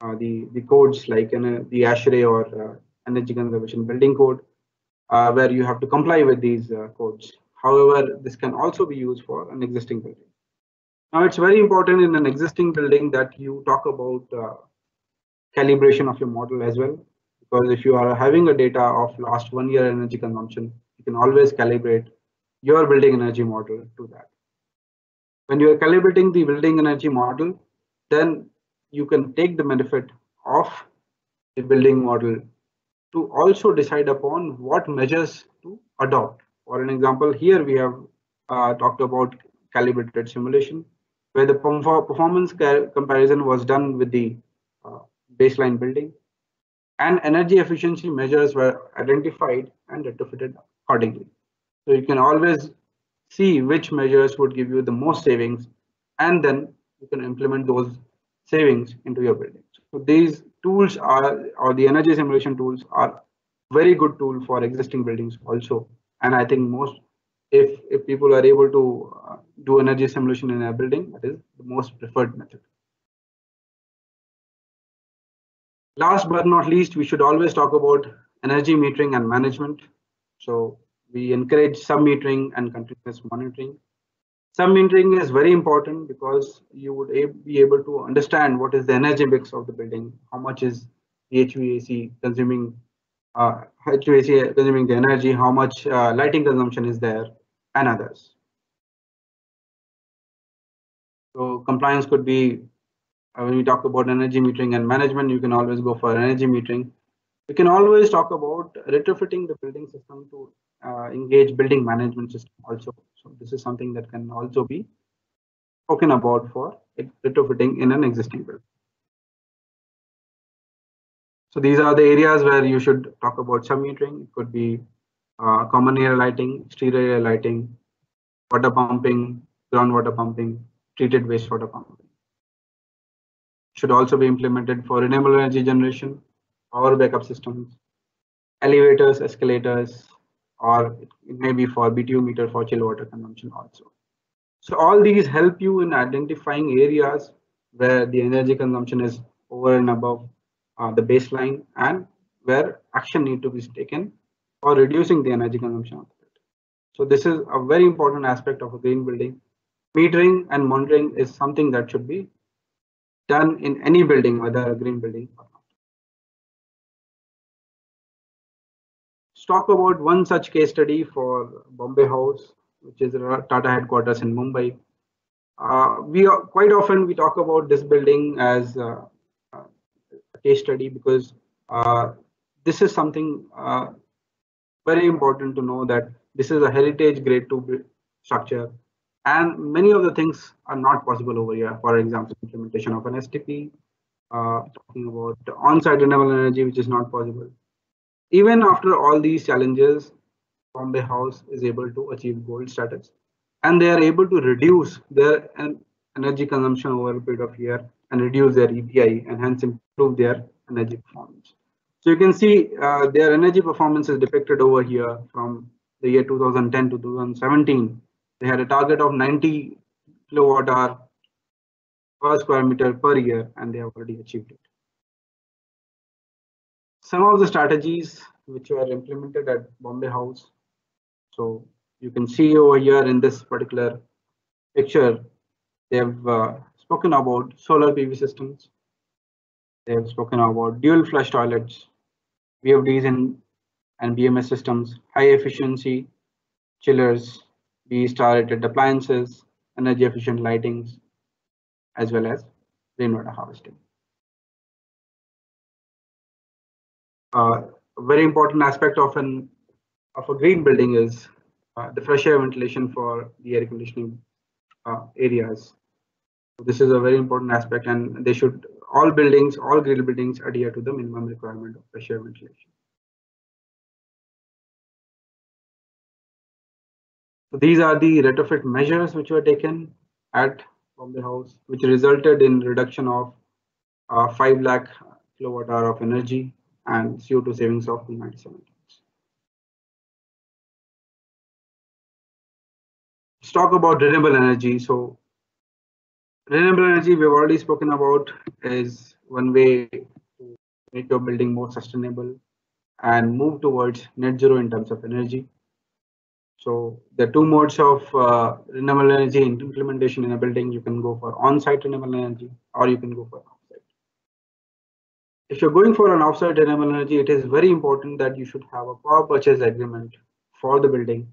uh, the, the codes like the ASHRAE or uh, energy conservation building code, where you have to comply with these codes. However, this can also be used for an existing building. Now, it's very important in an existing building that you talk about uh, calibration of your model as well, because if you are having a data of last one year energy consumption, you can always calibrate your building energy model to that. When you are calibrating the building energy model, then you can take the benefit of the building model to also decide upon what measures to adopt for an example, here we have uh, talked about calibrated simulation, where the performance comparison was done with the uh, baseline building, and energy efficiency measures were identified and retrofitted accordingly. So you can always see which measures would give you the most savings, and then you can implement those savings into your building. So these tools are, or the energy simulation tools are very good tool for existing buildings also and i think most if if people are able to uh, do energy simulation in a building that is the most preferred method. Last but not least we should always talk about energy metering and management. So we encourage sub metering and continuous monitoring. Sub metering is very important because you would be able to understand what is the energy mix of the building, how much is the HVAC consuming, uh, HVAC consuming the energy, how much uh, lighting consumption is there, and others. So compliance could be, uh, when we talk about energy metering and management, you can always go for energy metering. You can always talk about retrofitting the building system to uh, engage building management system also. So this is something that can also be spoken about for retrofitting in an existing building. So these are the areas where you should talk about sub metering. It could be uh, common area lighting, exterior area lighting, water pumping, groundwater pumping, treated wastewater pumping. Should also be implemented for renewable energy generation, power backup systems, elevators, escalators, or it may be for BTU meter for chill water consumption also. So all these help you in identifying areas where the energy consumption is over and above uh, the baseline and where action need to be taken for reducing the energy consumption of it. So this is a very important aspect of a green building. Metering and monitoring is something that should be done in any building, whether a green building or not. Let's talk about one such case study for Bombay House, which is Tata headquarters in Mumbai. Uh, we are, quite often we talk about this building as uh, case study because uh, this is something uh, very important to know that this is a heritage grade 2 structure. And many of the things are not possible over here. For example, implementation of an STP, uh, talking about on-site renewable energy, which is not possible. Even after all these challenges, Bombay House is able to achieve gold status. And they are able to reduce their energy consumption over a period of year and reduce their EPI and hence improve their energy performance. So you can see uh, their energy performance is depicted over here from the year 2010 to 2017. They had a target of 90 kilowatt hour per square meter per year and they have already achieved it some of the strategies which were implemented at Bombay House. So you can see over here in this particular picture, they have uh, spoken about solar PV systems. They have spoken about dual flush toilets, VFDs and, and BMS systems, high efficiency chillers, BEE star rated appliances, energy efficient lightings, as well as rainwater harvesting. uh, a very important aspect of an of a green building is uh, the fresh air ventilation for the air conditioning uh, areas. This is a very important aspect, and they should all buildings, all green buildings adhere to the minimum requirement of air ventilation. So these are the retrofit measures which were taken at Bombay House, which resulted in reduction of uh, 5 lakh kilowatt hour of energy and CO2 savings of 97 tons. Let's talk about renewable energy. So renewable energy we've already spoken about is one way to make your building more sustainable and move towards net zero in terms of energy. So the two modes of uh, renewable energy implementation in a building, you can go for on-site renewable energy or you can go for off site. if you're going for an offsite renewable energy, it is very important that you should have a power purchase agreement for the building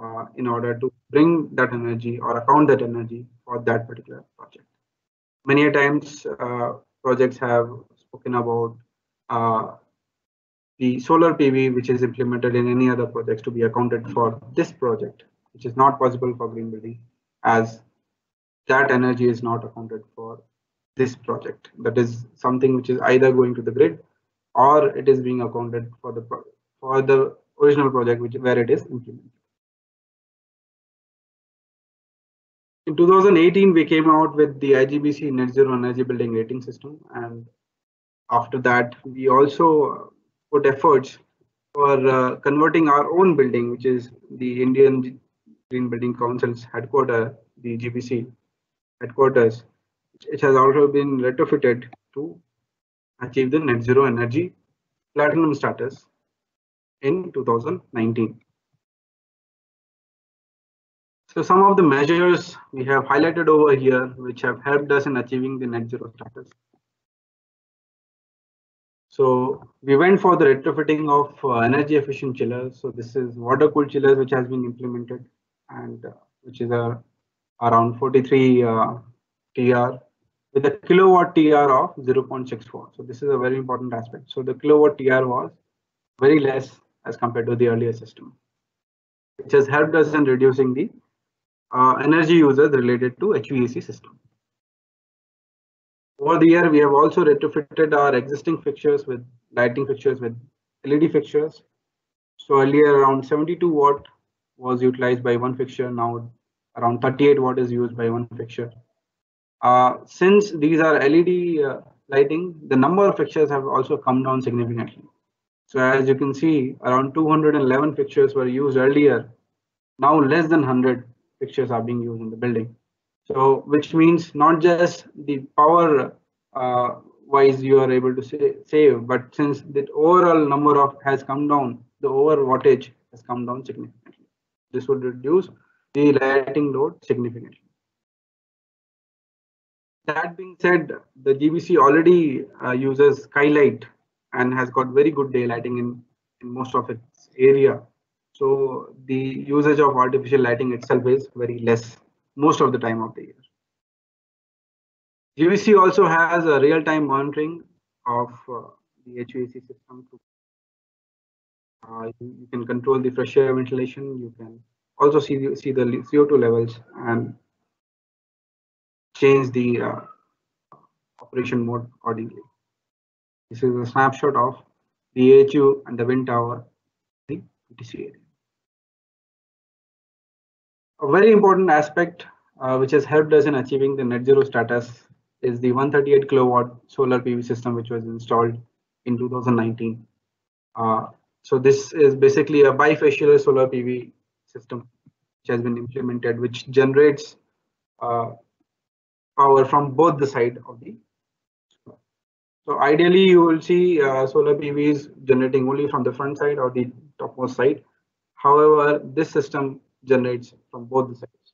uh, in order to bring that energy or account that energy for that particular project. Many times uh, projects have spoken about uh, the solar PV which is implemented in any other projects to be accounted for this project, which is not possible for green building as that energy is not accounted for this project. That is something which is either going to the grid or it is being accounted for the for the original project which where it is implemented. In 2018, we came out with the IGBC Net Zero Energy Building Rating System, and after that, we also put efforts for uh, converting our own building, which is the Indian Green Building Council's headquarters, the GBC headquarters, it has also been retrofitted to achieve the net zero energy platinum status in 2019. So some of the measures we have highlighted over here, which have helped us in achieving the net zero status. So we went for the retrofitting of uh, energy efficient chillers. So this is water cooled chillers, which has been implemented and uh, which is a around 43 uh, TR with a kilowatt TR of 0.64. So this is a very important aspect. So the kilowatt TR was very less as compared to the earlier system, which has helped us in reducing the uh, energy users related to HVAC system. Over the year, we have also retrofitted our existing fixtures with lighting fixtures with LED fixtures. So earlier around 72 watt was utilized by one fixture. Now around 38 watt is used by one fixture. Uh, since these are LED uh, lighting, the number of fixtures have also come down significantly. So as you can see, around 211 fixtures were used earlier. Now less than 100 fixtures are being used in the building. So which means not just the power uh, wise you are able to save, but since the overall number of has come down, the over wattage has come down significantly. This would reduce the lighting load significantly. That being said, the GBC already uh, uses skylight and has got very good daylighting in, in most of its area. So the usage of artificial lighting itself is very less most of the time of the year. GBC also has a real-time monitoring of uh, the HVAC system. Uh, you, can control the fresh air ventilation. You can also see the, see the CO2 levels and change the uh, operation mode accordingly. This is a snapshot of the AHU and the wind tower the PTC area. A very important aspect uh, which has helped us in achieving the net zero status is the 138 kilowatt solar PV system which was installed in 2019. Uh, so this is basically a bifacial solar PV system which has been implemented which generates uh, power from both the side of the so ideally, you will see uh, solar PVs generating only from the front side or the topmost side. However, this system generates from both the sides.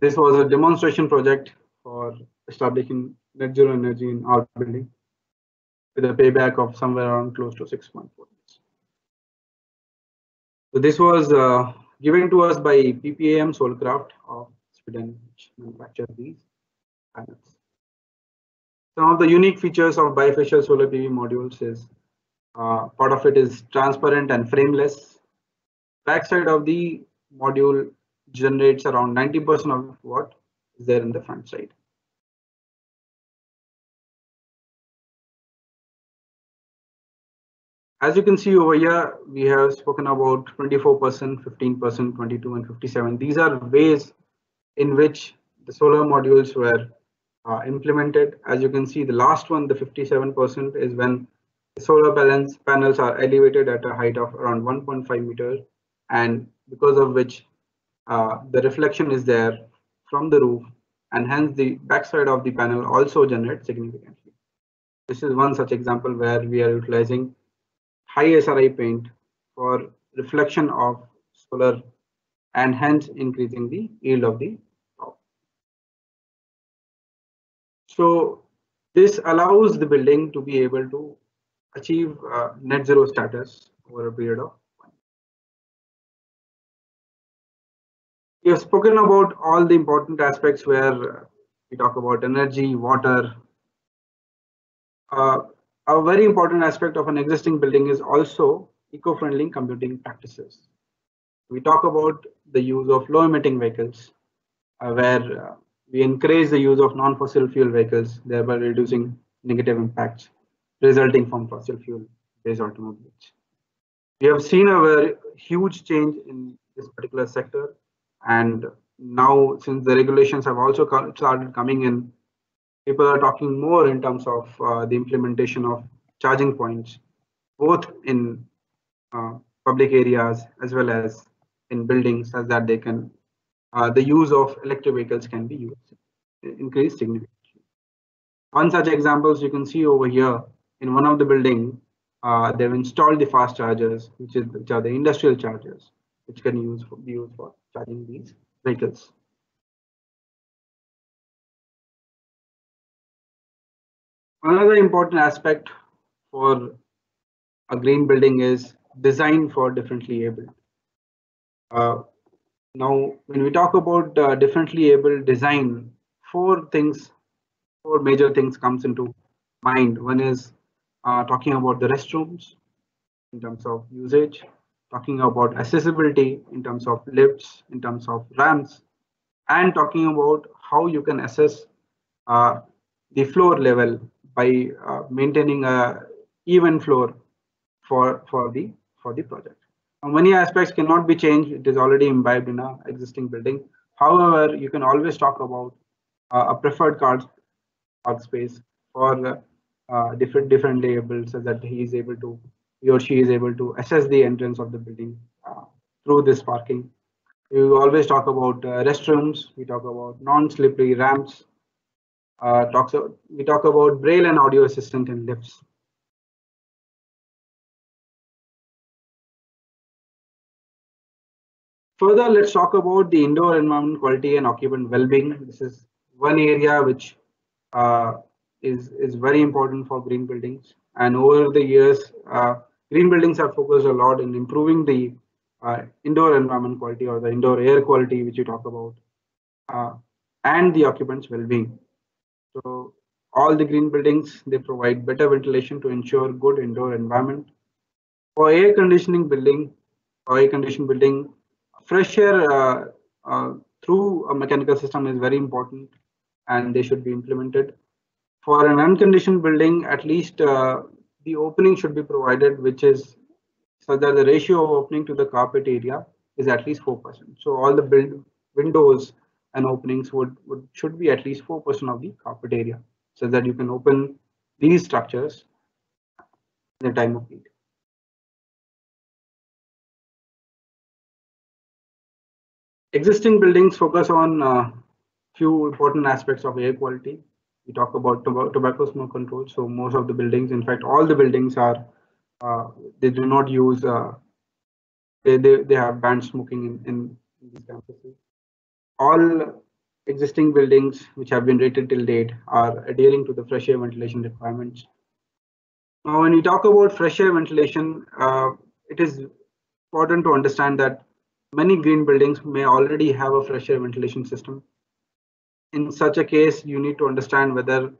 This was a demonstration project for establishing net zero energy in our building with a payback of somewhere around close to 6.4 months. So this was uh, given to us by PPAM Solkraft of Sweden, which manufactures these panels. Some of the unique features of bifacial solar PV modules is uh, part of it is transparent and frameless. Backside of the module generates around 90% of what is there in the front side. As you can see over here, we have spoken about 24%, 15%, 22 and 57. These are ways in which the solar modules were uh, implemented. As you can see, the last one, the 57% is when the solar panels, panels are elevated at a height of around 1.5 meters and because of which uh, the reflection is there from the roof and hence the backside of the panel also generates significantly. This is one such example where we are utilizing high SRI paint for reflection of solar and hence increasing the yield of the So this allows the building to be able to achieve uh, net zero status over a period of We have spoken about all the important aspects where we talk about energy, water. Uh, a very important aspect of an existing building is also eco-friendly computing practices. We talk about the use of low emitting vehicles uh, where uh, we encourage the use of non-fossil fuel vehicles, thereby reducing negative impacts resulting from fossil fuel-based automobiles. We have seen a very huge change in this particular sector, and now since the regulations have also started coming in, people are talking more in terms of uh, the implementation of charging points, both in uh, public areas as well as in buildings, as that they can uh, the use of electric vehicles can be used, increased significantly. One such examples you can see over here in one of the building, uh, they've installed the fast chargers, which, is, which are the industrial chargers, which can use for, be used for charging these vehicles. Another important aspect for a green building is design for differently abled. Uh, now, when we talk about uh, differently able design, four things, four major things comes into mind. One is uh, talking about the restrooms in terms of usage, talking about accessibility in terms of lifts, in terms of ramps, and talking about how you can assess uh, the floor level by uh, maintaining a even floor for for the for the project. Many aspects cannot be changed; it is already imbibed in a existing building. However, you can always talk about uh, a preferred card workspace for uh, different different labels so that he is able to he or she is able to assess the entrance of the building uh, through this parking. We always talk about uh, restrooms. We talk about non-slippery ramps. Uh, talks, we talk about braille and audio assistant in lifts. Further, let's talk about the indoor environment quality and occupant well-being. This is one area which uh, is is very important for green buildings. And over the years, uh, green buildings have focused a lot in improving the uh, indoor environment quality or the indoor air quality, which you talk about, uh, and the occupants' well-being. So all the green buildings they provide better ventilation to ensure good indoor environment. For air conditioning building, or air conditioned building, fresh air uh, uh, through a mechanical system is very important and they should be implemented. For an unconditioned building, at least uh, the opening should be provided, which is so that the ratio of opening to the carpet area is at least 4%. So all the build windows and openings would, would should be at least 4% of the carpet area so that you can open these structures in the time of need. Existing buildings focus on uh, few important aspects of air quality. We talk about tobacco, smoke control. So most of the buildings, in fact, all the buildings are, uh, they do not use, uh, they, they, they have banned smoking in, in, in these campuses. All existing buildings which have been rated till date are adhering to the fresh air ventilation requirements. Now, when we talk about fresh air ventilation, uh, it is important to understand that many green buildings may already have a fresh air ventilation system. In such a case, you need to understand whether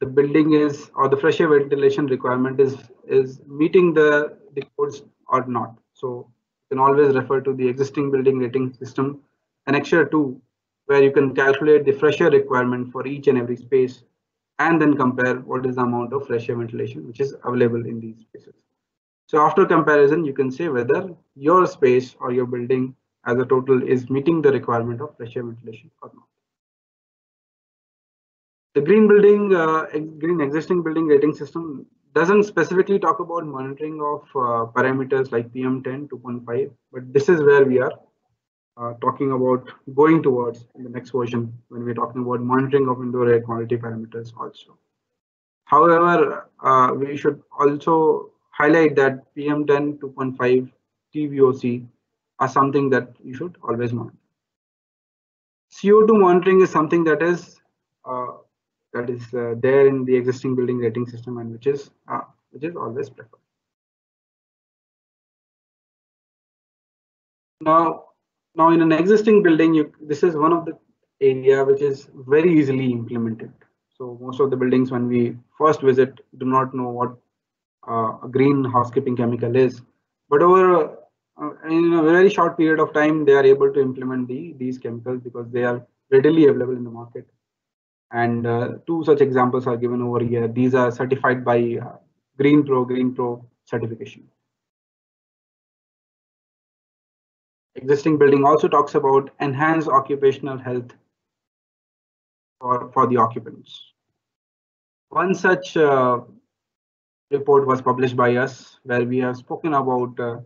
the building is or the fresh air ventilation requirement is is meeting the, the codes or not. So you can always refer to the existing building rating system annexure 2 where you can calculate the fresh air requirement for each and every space and then compare what is the amount of fresh air ventilation which is available in these spaces. So after comparison, you can say whether your space or your building as a total is meeting the requirement of fresh air ventilation or not. The green building, uh, green existing building rating system doesn't specifically talk about monitoring of uh, parameters like PM10, 2.5, but this is where we are uh, talking about going towards in the next version when we're talking about monitoring of indoor air quality parameters also. However, uh, we should also highlight that PM10 2.5 TVOC are something that you should always monitor. CO2 monitoring is something that is uh, that is uh, there in the existing building rating system and which is uh, which is always preferred. Now, now in an existing building, you this is one of the area which is very easily implemented. So most of the buildings when we first visit do not know what uh, a green housekeeping chemical is. But over uh, in a very short period of time, they are able to implement the, these chemicals because they are readily available in the market. And uh, two such examples are given over here. These are certified by uh, Green Pro, Green Pro certification. Existing building also talks about enhanced occupational health for, for the occupants. One such uh, report was published by us where we have spoken about uh,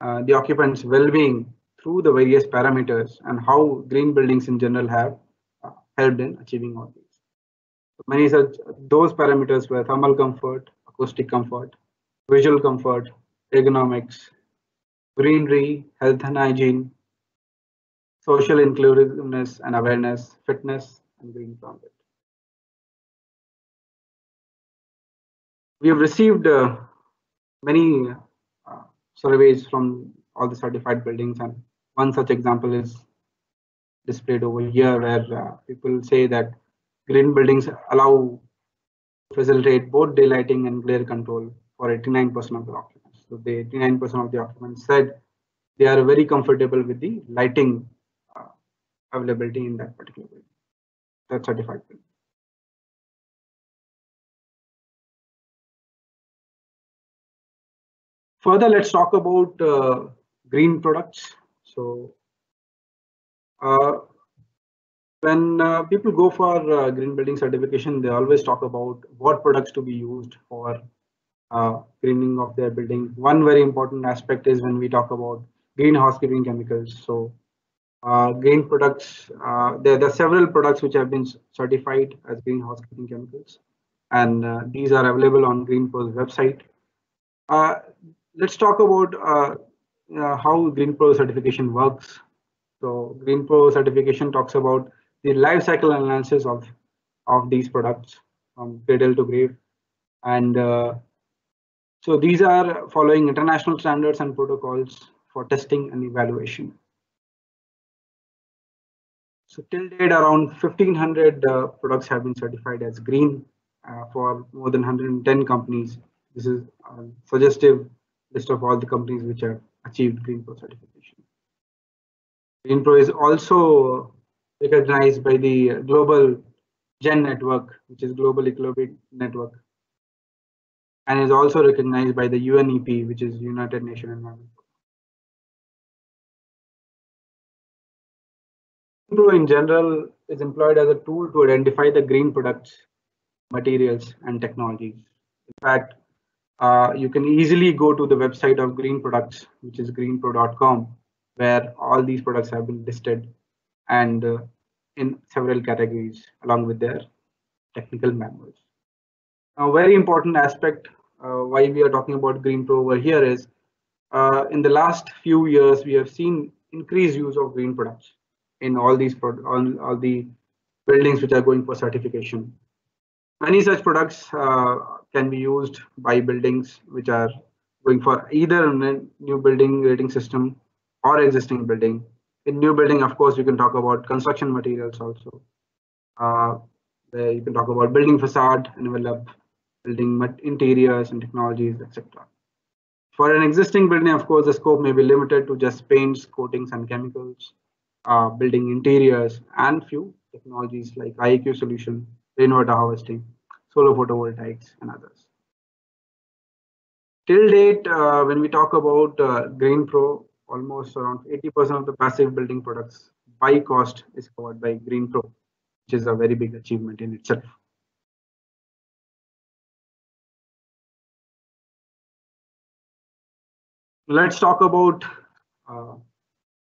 uh, the occupants well-being through the various parameters and how green buildings in general have helped in achieving all these. Many such those parameters were thermal comfort, acoustic comfort, visual comfort, ergonomics, greenery, health and hygiene, social inclusiveness and awareness, fitness, and green transit. We have received uh, many uh, surveys from all the certified buildings and one such example is displayed over here where uh, people say that green buildings allow facilitate both daylighting and glare control for 89% of the occupants. So the 89% of the occupants said they are very comfortable with the lighting uh, availability in that particular building, that certified building. Further, let's talk about uh, green products. So when uh, people go for uh, green building certification, they always talk about what products to be used for uh, greening of their building. One very important aspect is when we talk about green housekeeping chemicals. So uh, green products, uh, there, there, are several products which have been certified as green housekeeping chemicals. And uh, these are available on GreenPro's website. let's talk about how GreenPro certification works. So GreenPro certification talks about the life cycle analysis of of these products from cradle to grave. And uh, so these are following international standards and protocols for testing and evaluation. So till date around 1500 uh, products have been certified as green uh, for more than 110 companies. This is a suggestive list of all the companies which have achieved green pro certification pro is also recognized by the global GEN network, which is Global Ecologic Network, and is also recognized by the UNEP, which is United Nations Environment. Pro in general is employed as a tool to identify the green products, materials, and technologies. In fact, uh, you can easily go to the website of green products, which is greenpro.com, where all these products have been listed and uh, in several categories along with their technical manuals. Now, very important aspect uh, why we are talking about Green Pro over here is uh, in the last few years, we have seen increased use of green products in all these all, all the buildings which are going for certification. Many such products uh, can be used by buildings which are going for either a new building rating system or existing building in new building, of course, you can talk about construction materials also. Uh, you can talk about building facade, envelope, building interiors and technologies, etc. For an existing building, of course, the scope may be limited to just paints, coatings, and chemicals, uh, building interiors, and few technologies like IAQ solution, rainwater harvesting, solar photovoltaics, and others. Till date, uh, when we talk about uh, Green Pro, almost around 80% of the passive building products by cost is covered by Green Pro, which is a very big achievement in itself. Let's talk about uh,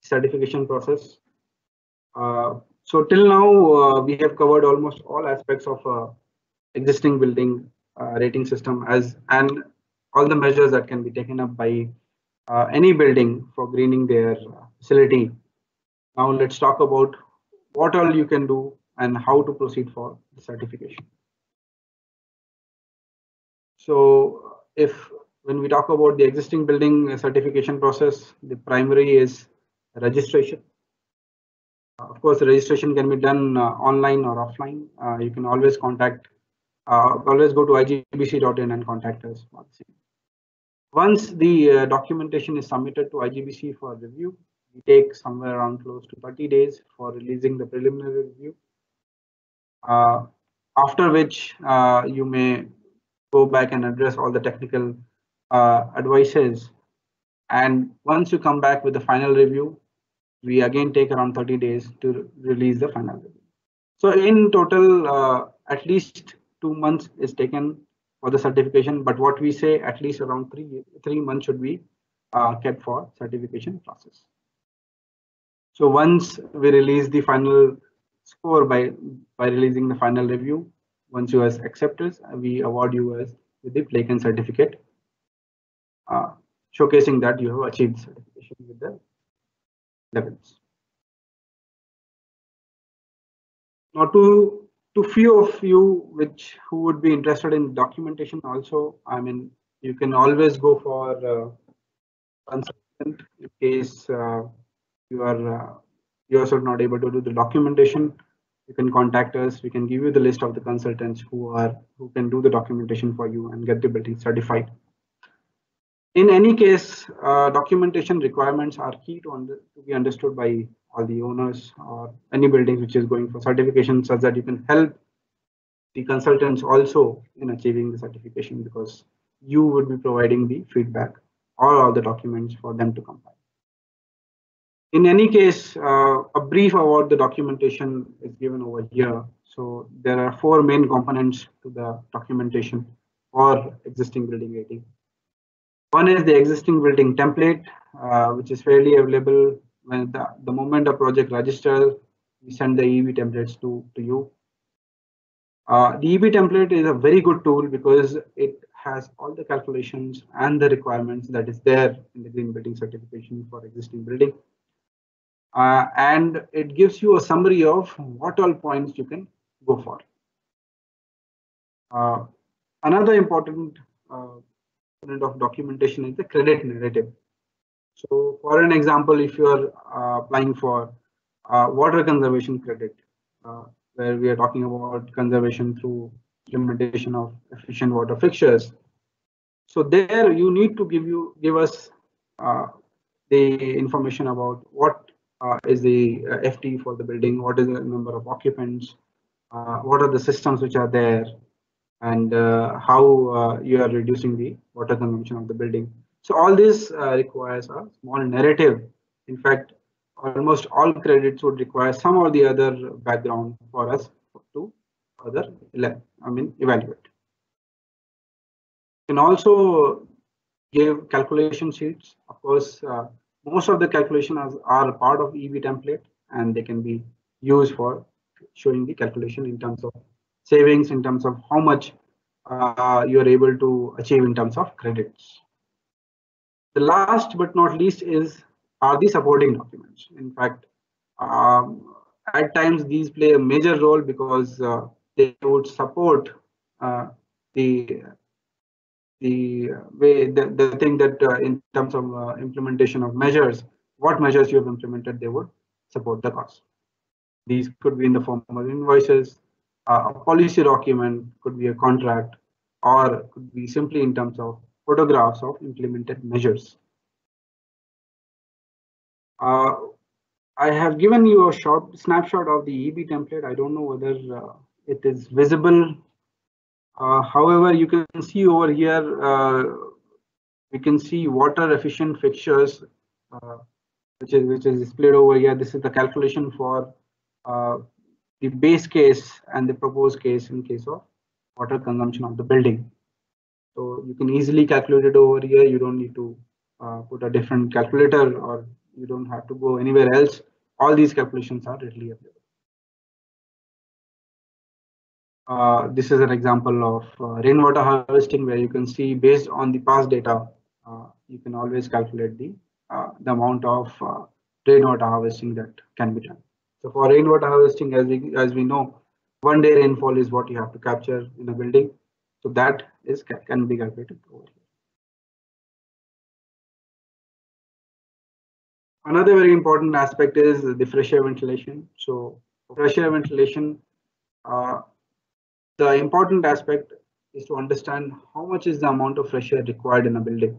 certification process. Uh, so till now, uh, we have covered almost all aspects of uh, existing building uh, rating system as and all the measures that can be taken up by uh, any building for greening their facility. Now let's talk about what all you can do and how to proceed for certification. So if when we talk about the existing building certification process, the primary is registration. Uh, of course, registration can be done uh, online or offline. Uh, you can always contact, uh, always go to igbc.in and contact us. Once the uh, documentation is submitted to IGBC for review, we take somewhere around close to 30 days for releasing the preliminary review. Uh, after which uh, you may go back and address all the technical uh, advices. And once you come back with the final review, we again take around 30 days to release the final review. So in total, uh, at least two months is taken for the certification, but what we say at least around three three months should be uh, kept for certification process. So once we release the final score by by releasing the final review, once you as acceptors, we award you as with the Playken certificate. Uh, showcasing that you have achieved certification with the levels. Now to to few of you which who would be interested in documentation also, I mean, you can always go for uh, consultant in case uh, you are uh, yourself not able to do the documentation. You can contact us. We can give you the list of the consultants who are who can do the documentation for you and get the building certified. In any case, uh, documentation requirements are key to, under, to be understood by all the owners or any building which is going for certification such that you can help the consultants also in achieving the certification because you would be providing the feedback or all the documents for them to compile. In any case, uh, a brief about the documentation is given over here. So there are four main components to the documentation for existing building rating. One is the existing building template, uh, which is fairly available when the, the moment a project registers, we send the EB templates to, to you. Uh, the EB template is a very good tool because it has all the calculations and the requirements that is there in the green building certification for existing building. Uh, and it gives you a summary of what all points you can go for. Uh, another important uh, of documentation is the credit narrative. So for an example, if you are uh, applying for uh, water conservation credit, uh, where we are talking about conservation through implementation of efficient water fixtures. So there you need to give you give us uh, the information about what uh, is the uh, FT for the building, what is the number of occupants, what are the systems which are there, and uh, how uh, you are reducing the water consumption of the building. So all this uh, requires a small narrative. In fact, almost all credits would require some or the other background for us to other I mean, evaluate. You can also give calculation sheets. Of course, uh, most of the calculations are part of EB template and they can be used for showing the calculation in terms of savings in terms of how much uh, you are able to achieve in terms of credits. The last but not least is are the supporting documents. In fact, um, at times these play a major role because uh, they would support uh, the the way the, the thing that uh, in terms of uh, implementation of measures, what measures you have implemented, they would support the cost. These could be in the form of invoices, uh, a policy document could be a contract or could be simply in terms of photographs of implemented measures. Uh, I have given you a short snapshot of the EB template. I don't know whether uh, it is visible. Uh, however, you can see over here, uh, we can see water efficient fixtures, uh, which is which is displayed over here. This is the calculation for the base case and the proposed case in case of water consumption of the building. So you can easily calculate it over here. You don't need to uh, put a different calculator or you don't have to go anywhere else. All these calculations are readily available. Uh, this is an example of uh, rainwater harvesting where you can see based on the past data, uh, you can always calculate the, uh, the amount of uh, rainwater harvesting that can be done. So for rainwater harvesting, as we as we know, one day rainfall is what you have to capture in a building. So that is can be calculated over here. Another very important aspect is the fresh air ventilation. So fresh air ventilation, uh, the important aspect is to understand how much is the amount of fresh air required in a building.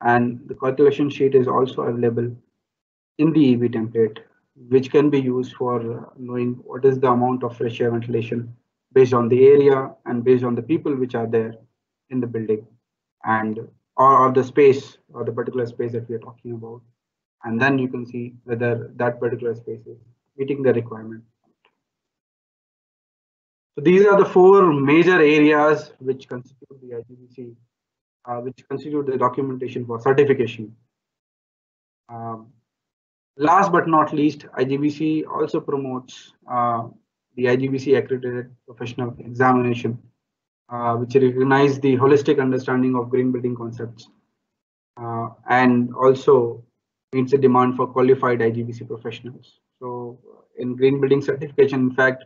And the calculation sheet is also available in the EB template which can be used for knowing what is the amount of fresh air ventilation based on the area and based on the people which are there in the building and or, or the space or the particular space that we are talking about. And then you can see whether that particular space is meeting the requirement. So these are the four major areas which constitute the IGBC, uh, which constitute the documentation for certification. Um, Last but not least, IGBC also promotes uh, the IGBC accredited professional examination, uh, which recognize the holistic understanding of green building concepts uh, and also meets the demand for qualified IGBC professionals. So in green building certification, in fact,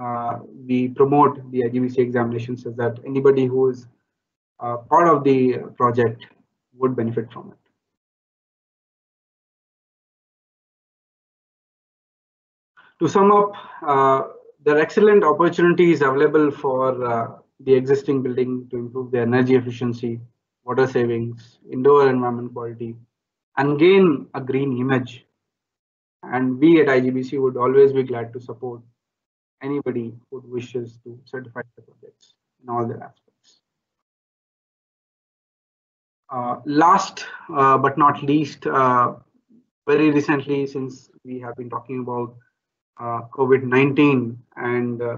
uh, we promote the IGBC examination so that anybody who is uh, part of the project would benefit from it. To sum up, uh, there are excellent opportunities available for uh, the existing building to improve the energy efficiency, water savings, indoor environment quality, and gain a green image. And we at IGBC would always be glad to support anybody who wishes to certify the projects in all their aspects. Uh, last uh, but not least, uh, very recently, since we have been talking about COVID-19 and uh,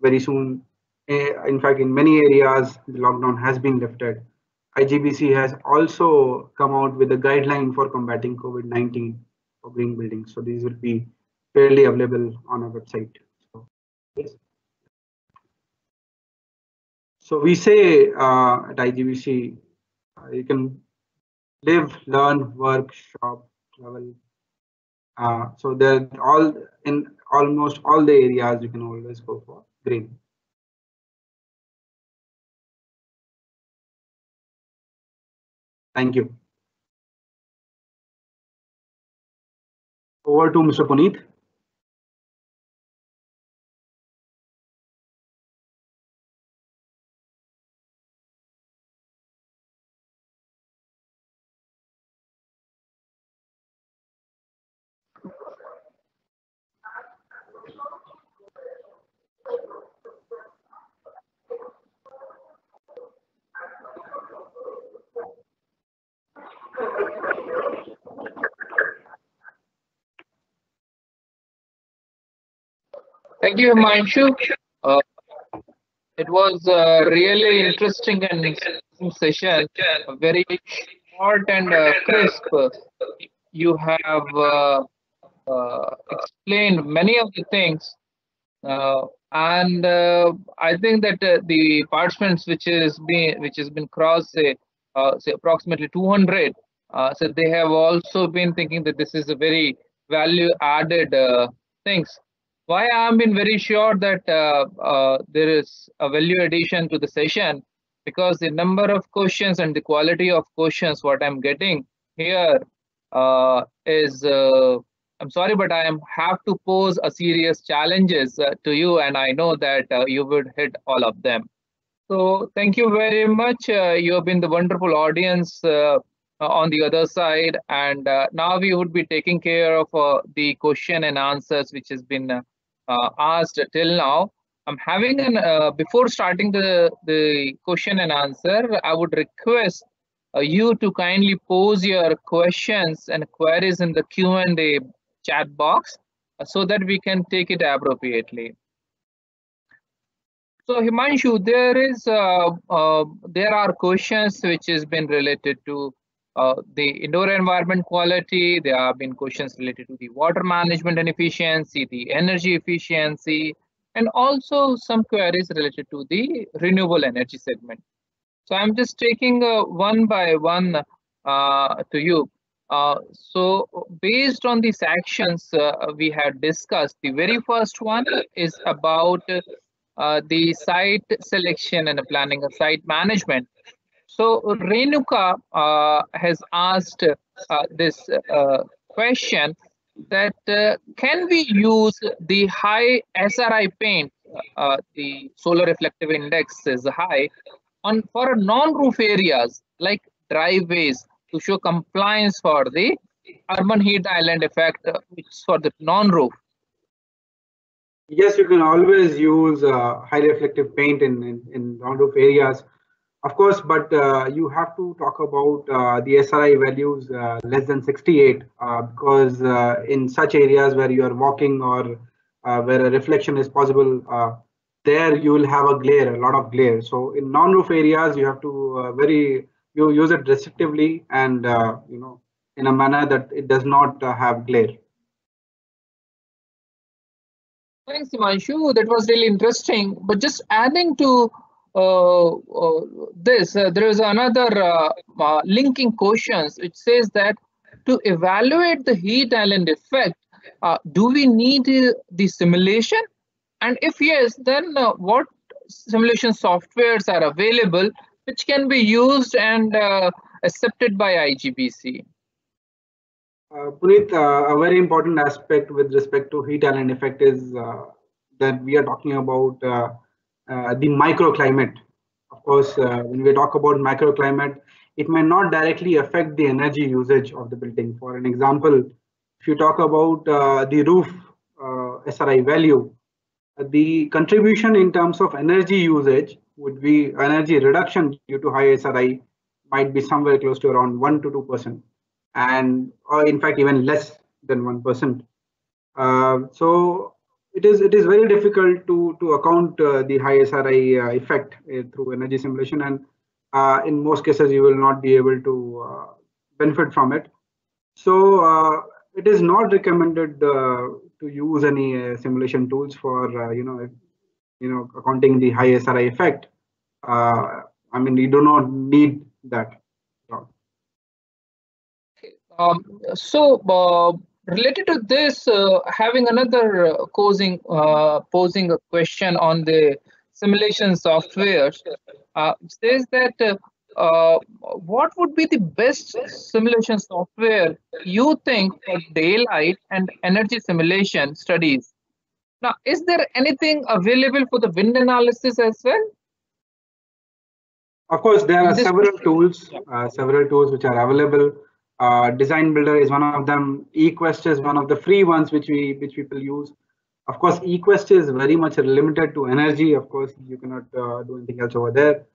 very soon, in fact, in many areas, the lockdown has been lifted. IGBC has also come out with a guideline for combating COVID-19 for green buildings. So these will be fairly available on our website. So, yes. so we say uh, at IGBC, uh, you can live, learn, work, shop, travel. Uh, so they're all in almost all the areas you can always go for green. Thank you. Over to Mr. Puneet. Thank you, Himanshu. Uh, it was a really interesting and interesting session, very short and uh, crisp. You have uh, uh, explained many of the things, uh, and uh, I think that uh, the participants, which is been which has been crossed, say, uh, say approximately 200, uh, so they have also been thinking that this is a very value-added uh, things why I'm been very sure that uh, uh, there is a value addition to the session because the number of questions and the quality of questions what I'm getting here uh, is I'm sorry, but I am have to pose a serious challenges to you, and I know that you would hit all of them. So thank you very much. you have been the wonderful audience on the other side, and now we would be taking care of the question and answers which has been uh, asked till now. I'm having an uh, before starting the the question and answer. I would request uh, you to kindly pose your questions and queries in the Q and A chat box so that we can take it appropriately. So Himanshu, there is uh, uh, there are questions which has been related to uh, the indoor environment quality. There have been questions related to the water management and efficiency, the energy efficiency, and also some queries related to the renewable energy segment. So I'm just taking uh, one by one uh, to you. Uh, so based on these actions uh, we had discussed, the very first one is about the site selection and planning of site management. So Renuka uh, has asked uh, this uh, question that uh, can we use the high SRI paint, uh, the solar reflective index is high, on for non-roof areas like driveways to show compliance for the urban heat island effect, uh, which is for the non-roof. Yes, you can always use high reflective paint in, in, in non-roof areas of course, but uh, you have to talk about uh, the SRI values uh, less than 68 uh, because in such areas where you are walking or where a reflection is possible, there you will have a glare, a lot of glare. So in non-roof areas, you have to very you use it restrictively and you know in a manner that it does not have glare. Thanks, Himanshu. That was really interesting. But just adding to this, uh, there is another linking questions which says that to evaluate the heat island effect, do we need the simulation? And if yes, then what simulation softwares are available which can be used and accepted by IGBC? Uh, Puneet, uh, a very important aspect with respect to heat island effect is uh, that we are talking about uh, uh, the microclimate. Of course, uh, when we talk about microclimate, it may not directly affect the energy usage of the building. For an example, if you talk about the roof SRI value, the contribution in terms of energy usage would be energy reduction due to high SRI might be somewhere close to around 1 to 2% and or in fact even less than 1%. Uh, so it is it is very difficult to to account uh, the high SRI uh, effect uh, through energy simulation and uh, in most cases you will not be able to uh, benefit from it. So it is not recommended to use any simulation tools for you know you know accounting the high SRI effect. I mean you do not need that. Um, so, uh, related to this, uh, having another uh, posing uh, posing a question on the simulation software uh, says that uh, what would be the best simulation software you think for daylight and energy simulation studies? Now, is there anything available for the wind analysis as well? Of course, there are several tools, several tools which are available uh, DesignBuilder is one of them. eQUEST is one of the free ones which we which people use. Of course eQUEST is very much limited to energy. Of course you cannot uh, do anything else over there.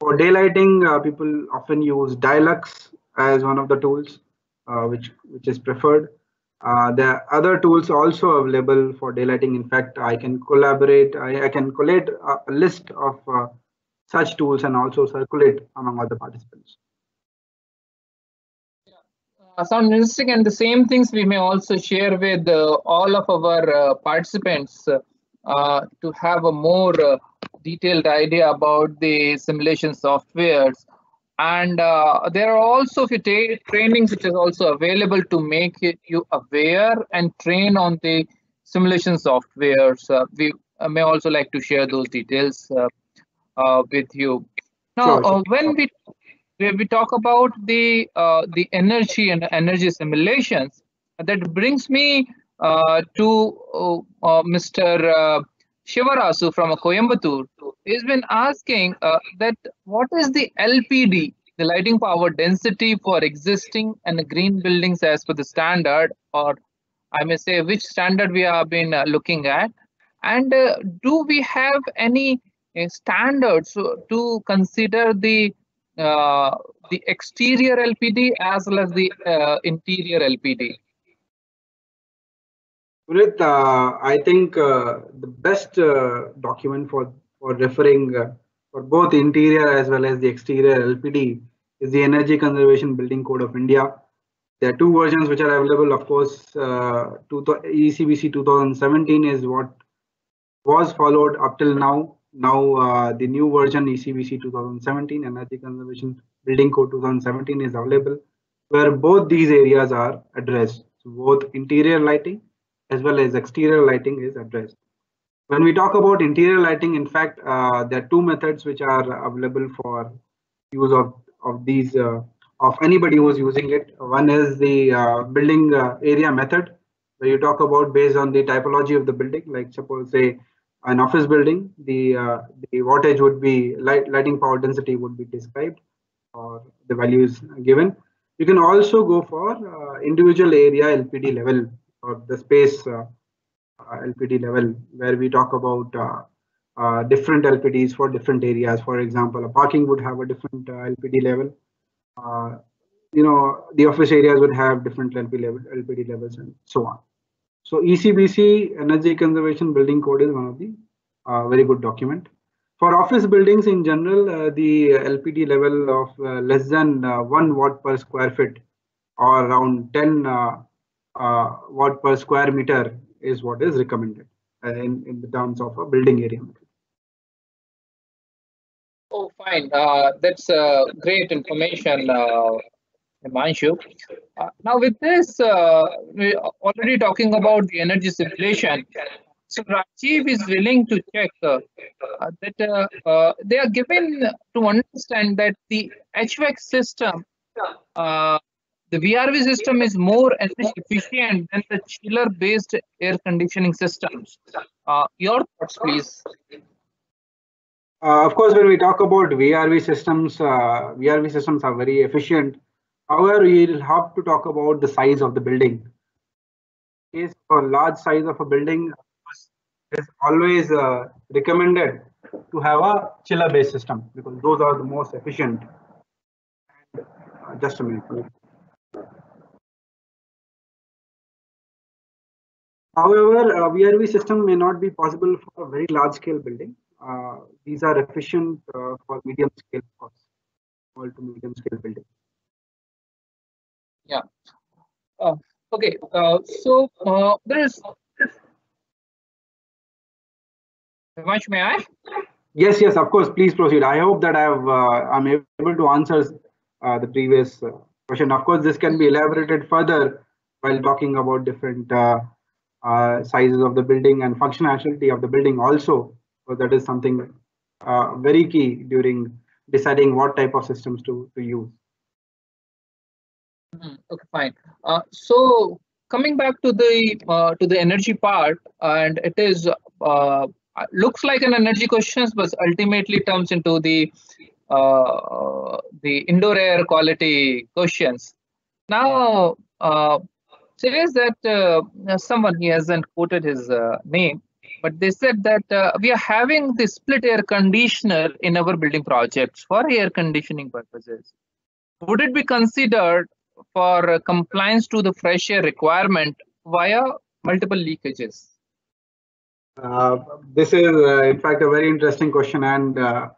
For daylighting uh, people often use DIALux as one of the tools uh, which which is preferred. Uh, there are other tools also available for daylighting. In fact i can collaborate i, I can collate a list of such tools and also circulate among other participants. uh, sound interesting and the same things we may also share with uh, all of our uh, participants uh, to have a more uh, detailed idea about the simulation softwares. And uh, there are also few trainings which is also available to make you aware and train on the simulation softwares. We may also like to share those details with you. Now sure. when we where we talk about the uh, the energy and energy simulations. That brings me uh, to uh, uh Mr. Uh, Shivarasu from Coimbatore. He's been asking uh, that what is the LPD, the lighting power density for existing and green buildings as per the standard, or I may say which standard we have been looking at, and do we have any standards to consider the uh, the exterior LPD as well as the uh, interior LPD? Puneet, uh, I think uh, the best uh, document for, for referring for both interior as well as the exterior LPD is the Energy Conservation Building Code of India. There are two versions which are available. Of course, ECBC 2017 is what was followed up till now now uh, the new version ECBC 2017 Energy Conservation Building Code 2017 is available where both these areas are addressed. So both interior lighting as well as exterior lighting is addressed. When we talk about interior lighting, in fact, uh, there are two methods which are available for use of, of these uh, of anybody who is using it. One is the uh, building uh, area method, where you talk about based on the typology of the building, like suppose say an office building, the uh, the wattage would be light lighting power density would be described or the values given. You can also go for uh, individual area LPD level or the space uh, uh LPD level where we talk about uh, uh, different LPDs for different areas. For example, a parking would have a different LPD level. you know, the office areas would have different LPD, level, LPD levels and so on. So ECBC Energy Conservation Building Code is one of the uh, very good document. For office buildings in general, uh, the LPD level of uh, less than uh, 1 watt per square foot or around 10 uh, uh, watt per square meter is what is recommended in, in the terms of a building area. Oh, fine. That's great information, Himanshu. Uh, now, with this, uh, we are already talking about the energy simulation. So, Rajiv is willing to check uh, that uh, uh, they are given to understand that the HVAC system, uh, the VRV system is more energy efficient than the chiller-based air conditioning systems. Uh, your thoughts, please. Uh, of course, when we talk about VRV systems, uh, VRV systems are very efficient. However, we'll have to talk about the size of the building. Case for large size of a building, is always uh, recommended to have a chiller-based system because those are the most efficient. Uh, just a minute. However, uh, VRV system may not be possible for a very large scale building. Uh, these are efficient uh, for medium scale, small to medium scale building. Yeah. Uh, okay. Uh, so uh, there is. Himanshu, may I? Yes, yes, of course. Please proceed. I hope that I have uh, I'm able to answer uh, the previous uh, question. Of course, this can be elaborated further while talking about different sizes of the building and functionality of the building also. So that is something very key during deciding what type of systems to, to use. Mhm, Okay, fine. Uh, so coming back to the uh, to the energy part, and it is uh, looks like an energy questions, but ultimately turns into the uh, the indoor air quality questions. Now, uh, says that uh, someone he hasn't quoted his name, but they said that we are having the split air conditioner in our building projects for air conditioning purposes. Would it be considered for compliance to the fresh air requirement via multiple leakages? Uh, this is, uh, in fact, a very interesting question, and uh,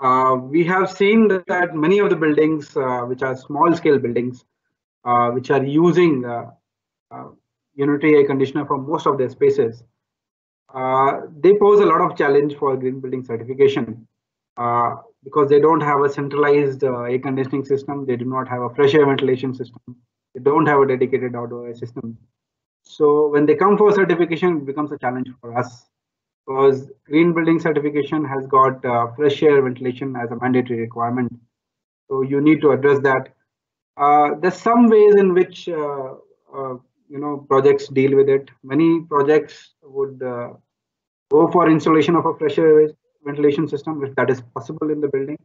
uh, we have seen that many of the buildings, uh, which are small-scale buildings, uh, which are using unitary air conditioner for most of their spaces, they pose a lot of challenge for green building certification because they don't have a centralized uh, air conditioning system, they do not have a fresh air ventilation system, they don't have a dedicated outdoor air system. So when they come for certification, it becomes a challenge for us because green building certification has got uh, fresh air ventilation as a mandatory requirement. So you need to address that. Uh, there's some ways in which uh, uh, you know projects deal with it. Many projects would uh, go for installation of a fresh air ventilation system if that is possible in the building.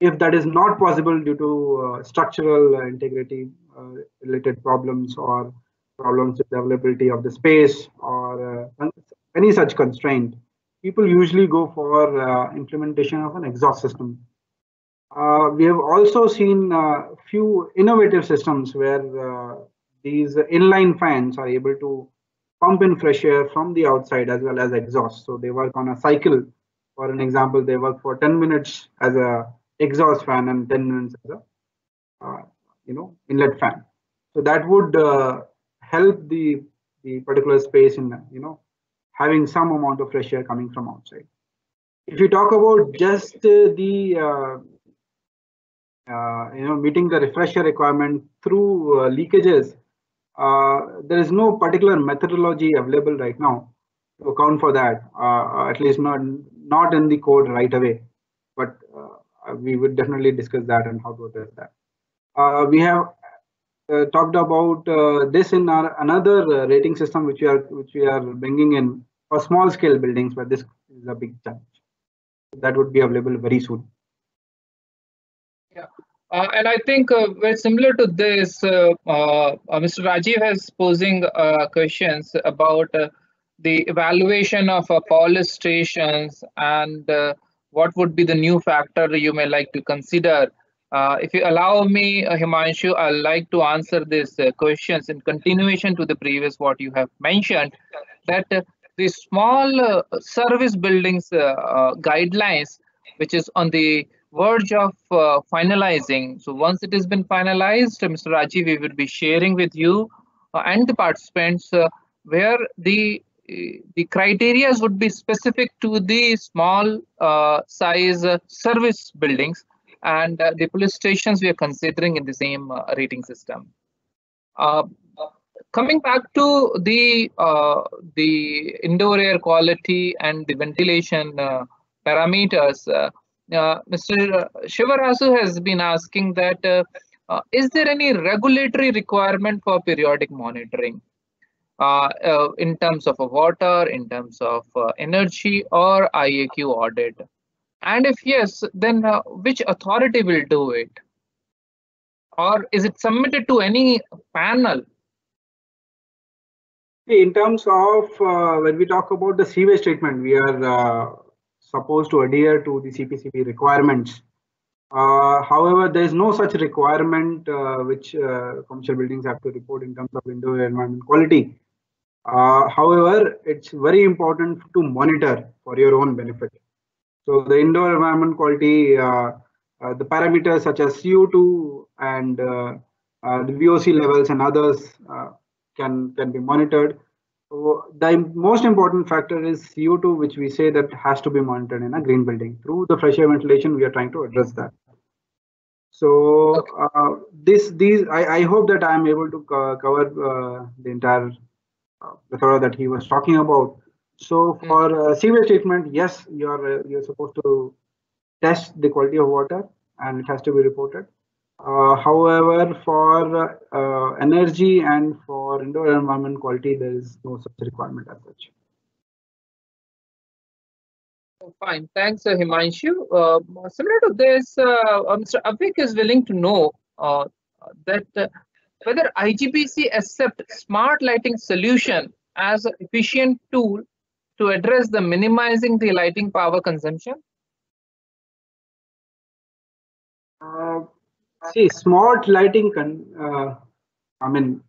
If that is not possible due to uh, structural integrity uh, related problems or problems with availability of the space or uh, any such constraint, people usually go for uh, implementation of an exhaust system. We have also seen a few innovative systems where these inline fans are able to pump in fresh air from the outside as well as exhaust. So they work on a cycle. For an example, they work for 10 minutes as a exhaust fan and 10 minutes as a uh, you know inlet fan. So that would uh, help the the particular space in you know having some amount of fresh air coming from outside. If you talk about just uh, the uh, you know meeting the refresher requirement through uh, leakages, there is no particular methodology available right now to account for that. Uh, at least not not in the code right away, but uh, we would definitely discuss that and how to address that. Uh, we have uh, talked about uh, this in our another uh, rating system which we are which we are bringing in for small scale buildings, but this is a big challenge. That would be available very soon. Yeah. Uh, and I think uh, very similar to this, uh, uh, uh, Mr. Rajiv has posing uh, questions about the evaluation of police stations and what would be the new factor you may like to consider. If you allow me, Himanshu, I'd like to answer these questions in continuation to the previous what you have mentioned, that the small service buildings guidelines, which is on the verge of uh, finalizing. So once it has been finalized, Mr. Rajiv, we will be sharing with you uh, and the participants uh, where the the criteria would be specific to the small uh, size uh, service buildings and uh, the police stations we are considering in the same rating system. Coming back to the the indoor air quality and the ventilation parameters, Mr. Shivarasu has been asking that is there any regulatory requirement for periodic monitoring? Uh, uh, in terms of water, in terms of uh, energy or IAQ audit? And if yes, then which authority will do it? Or is it submitted to any panel? In terms of when we talk about the sewage treatment, we are supposed to adhere to the CPCB requirements. Uh, however, there is no such requirement uh, which uh, commercial buildings have to report in terms of indoor environment quality. Uh, however, it's very important to monitor for your own benefit. So the indoor environment quality, uh, uh, the parameters such as CO2 and the VOC levels and others can, can be monitored. So the most important factor is CO2, which we say that has to be monitored in a green building. Through the fresh air ventilation, we are trying to address that. So okay. this, these, I, I hope that I am able to co cover the entire method that he was talking about. So hmm. for uh, sewage treatment, yes, you're uh, you're supposed to test the quality of water and it has to be reported. Uh, however, for uh, energy and for indoor environment quality, there is no such requirement as such. Fine, thanks, uh, Himanshu. Uh, similar to this, Mr. Avik is willing to know that whether IGBC accept smart lighting solution as an efficient tool to address the minimizing the lighting power consumption? See, smart lighting can, uh, I mean,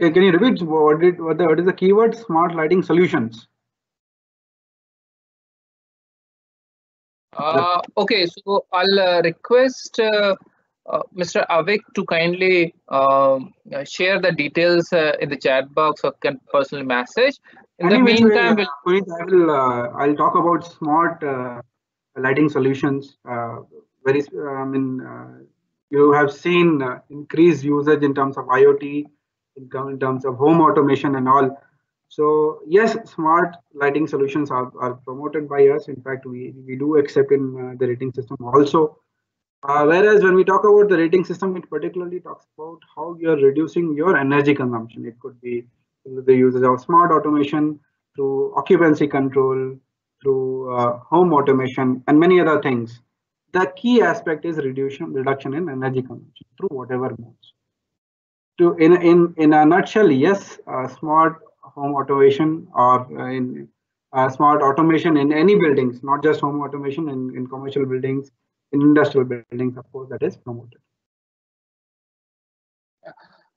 can, can you repeat what, did, what, the, what is the keyword smart lighting solutions? Uh, okay, so I'll uh, request uh, uh, Mr. Avik to kindly um, uh, share the details uh, in the chat box or can personally message. In the meantime, we'll... I will uh, I'll talk about smart lighting solutions. very, I mean, you have seen increased usage in terms of IoT, in, in terms of home automation and all. So yes, smart lighting solutions are, are promoted by us. In fact, we, we do accept in the rating system also. Uh, whereas when we talk about the rating system, it particularly talks about how you're reducing your energy consumption. It could be the uses of smart automation, through occupancy control, through uh, home automation, and many other things. The key aspect is reduction reduction in energy consumption through whatever modes. To in in in a nutshell, yes, uh, smart home automation or uh, in uh, smart automation in any buildings, not just home automation in, in commercial buildings, in industrial buildings, of course, that is promoted.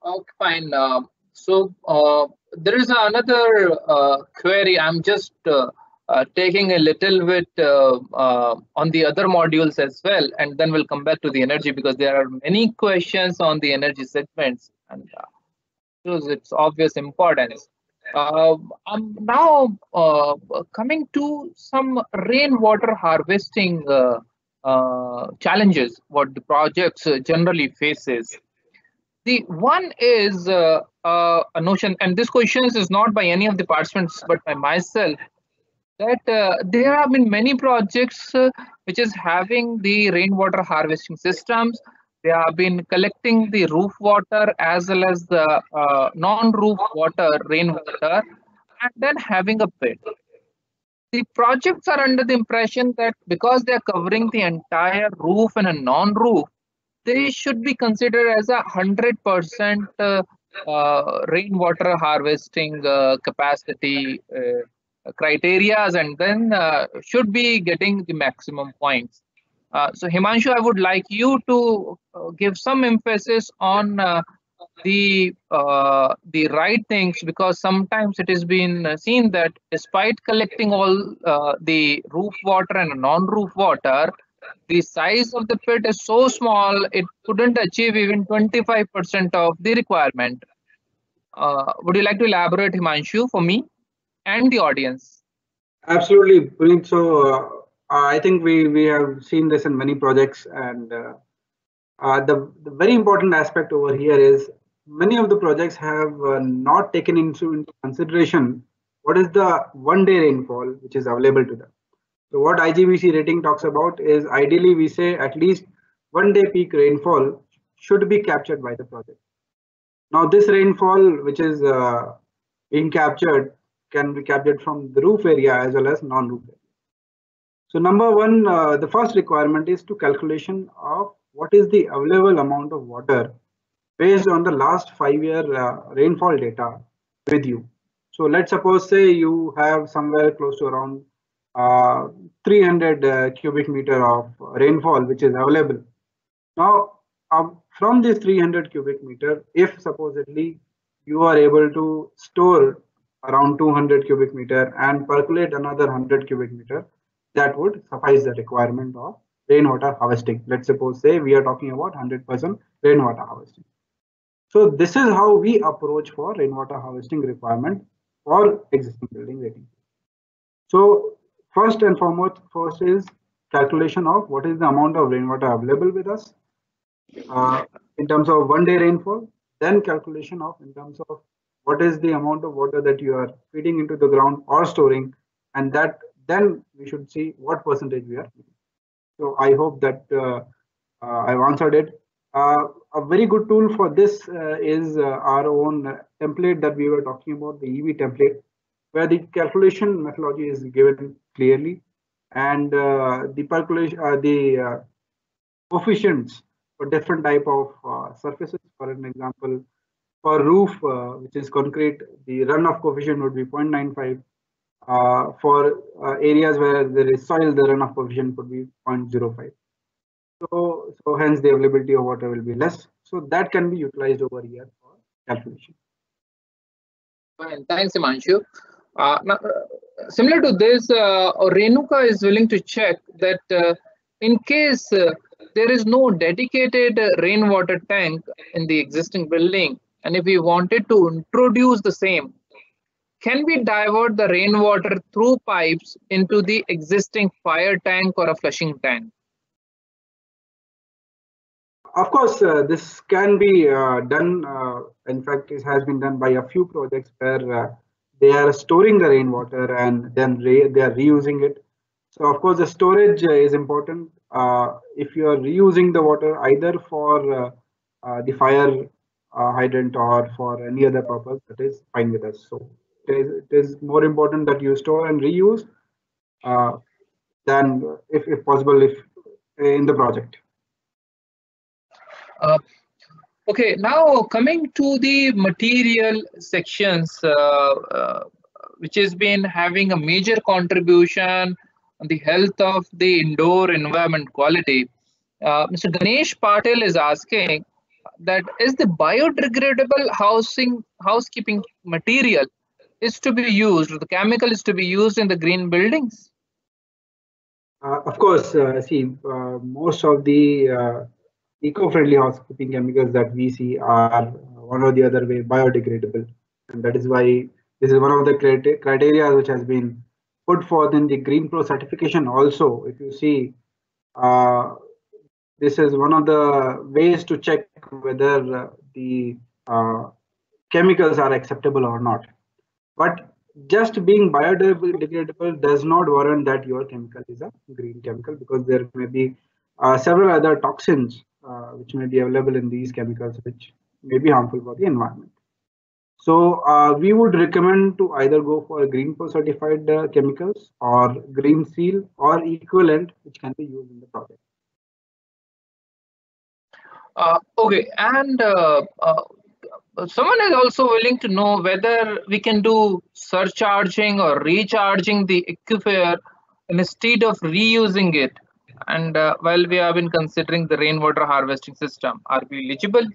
Okay, fine. Uh, so uh, there is another uh, query. I'm just uh, uh, taking a little bit uh, on the other modules as well, and then we'll come back to the energy because there are many questions on the energy segments, and shows its obvious importance. I'm now coming to some rainwater harvesting uh, challenges what the projects uh, generally faces. The one is uh, uh, a notion, and this question is not by any of the participants, but by myself, that uh, there have been many projects uh, which is having the rainwater harvesting systems. They have been collecting the roof water as well as the non-roof water, rainwater, and then having a pit the projects are under the impression that because they are covering the entire roof and a non-roof, they should be considered as a hundred percent uh, uh, rainwater harvesting uh, capacity uh, criteria, and then uh, should be getting the maximum points. Uh, so Himanshu, I would like you to give some emphasis on the uh, the right things because sometimes it has been seen that despite collecting all uh, the roof water and non-roof water the size of the pit is so small it couldn't achieve even 25% of the requirement uh, would you like to elaborate himanshu for me and the audience? Absolutely, Puneet. So uh, I think we we have seen this in many projects, and uh, uh, the, the very important aspect over here is many of the projects have uh, not taken into, consideration what is the one day rainfall which is available to them. So what IGBC rating talks about is ideally we say at least one day peak rainfall should be captured by the project. Now this rainfall which is uh, being captured can be captured from the roof area as well as non-roof area. So number one, uh, the first requirement is to calculation of what is the available amount of water based on the last five year uh, rainfall data with you. So let's suppose say you have somewhere close to around uh, 300 uh, cubic meter of rainfall which is available. Now um, from this 300 cubic meter, if supposedly you are able to store around 200 cubic meter and percolate another 100 cubic meter, that would suffice the requirement of rainwater harvesting. Let's suppose say we are talking about 100% rainwater harvesting. So this is how we approach for rainwater harvesting requirement for existing building rating. So first and foremost, first is calculation of what is the amount of rainwater available with us uh, in terms of one day rainfall, then calculation of in terms of what is the amount of water that you are feeding into the ground or storing, and that then we should see what percentage we are. So I hope that uh, uh, I've answered it. Uh, a very good tool for this uh, is uh, our own template that we were talking about, the EV template, where the calculation methodology is given clearly and uh, the calculation, the coefficients for different type of surfaces. For an example, for roof, which is concrete, the runoff coefficient would be 0.95 uh, for uh, areas where there is soil, the runoff coefficient could be 0.05. So, so hence the availability of water will be less. So that can be utilized over here for calculation. Fine, thanks, Himanshu. Uh, now, uh, similar to this, uh, Renuka is willing to check that uh, in case there is no dedicated rainwater tank in the existing building, and if we wanted to introduce the same, can we divert the rainwater through pipes into the existing fire tank or a flushing tank? Of course, uh, this can be uh, done. Uh, in fact, it has been done by a few projects where uh, they are storing the rainwater and then they are reusing it. So, of course, the storage uh, is important. Uh, if you are reusing the water either for the fire hydrant or for any other purpose, that is fine with us. So, it is, it is more important that you store and reuse uh, than if, if possible if in the project uh, okay now coming to the material sections uh, uh, which has been having a major contribution on the health of the indoor environment quality uh, mr ganesh patel is asking that is the biodegradable housing housekeeping material is to be used, the chemical is to be used in the green buildings? Uh, of course, uh, see, uh, most of the uh, eco-friendly housekeeping chemicals that we see are one or the other way biodegradable. And that is why this is one of the criteria which has been put forth in the Green Pro certification also. If you see, uh, this is one of the ways to check whether uh, the chemicals are acceptable or not. But just being biodegradable does not warrant that your chemical is a green chemical because there may be uh, several other toxins uh, which may be available in these chemicals which may be harmful for the environment. So uh, we would recommend to either go for green pro certified uh, chemicals or green seal or equivalent which can be used in the project. Uh, okay, and uh, someone is also willing to know whether we can do surcharging or recharging the aquifer instead of reusing it. And uh, while we have been considering the rainwater harvesting system, are we eligible?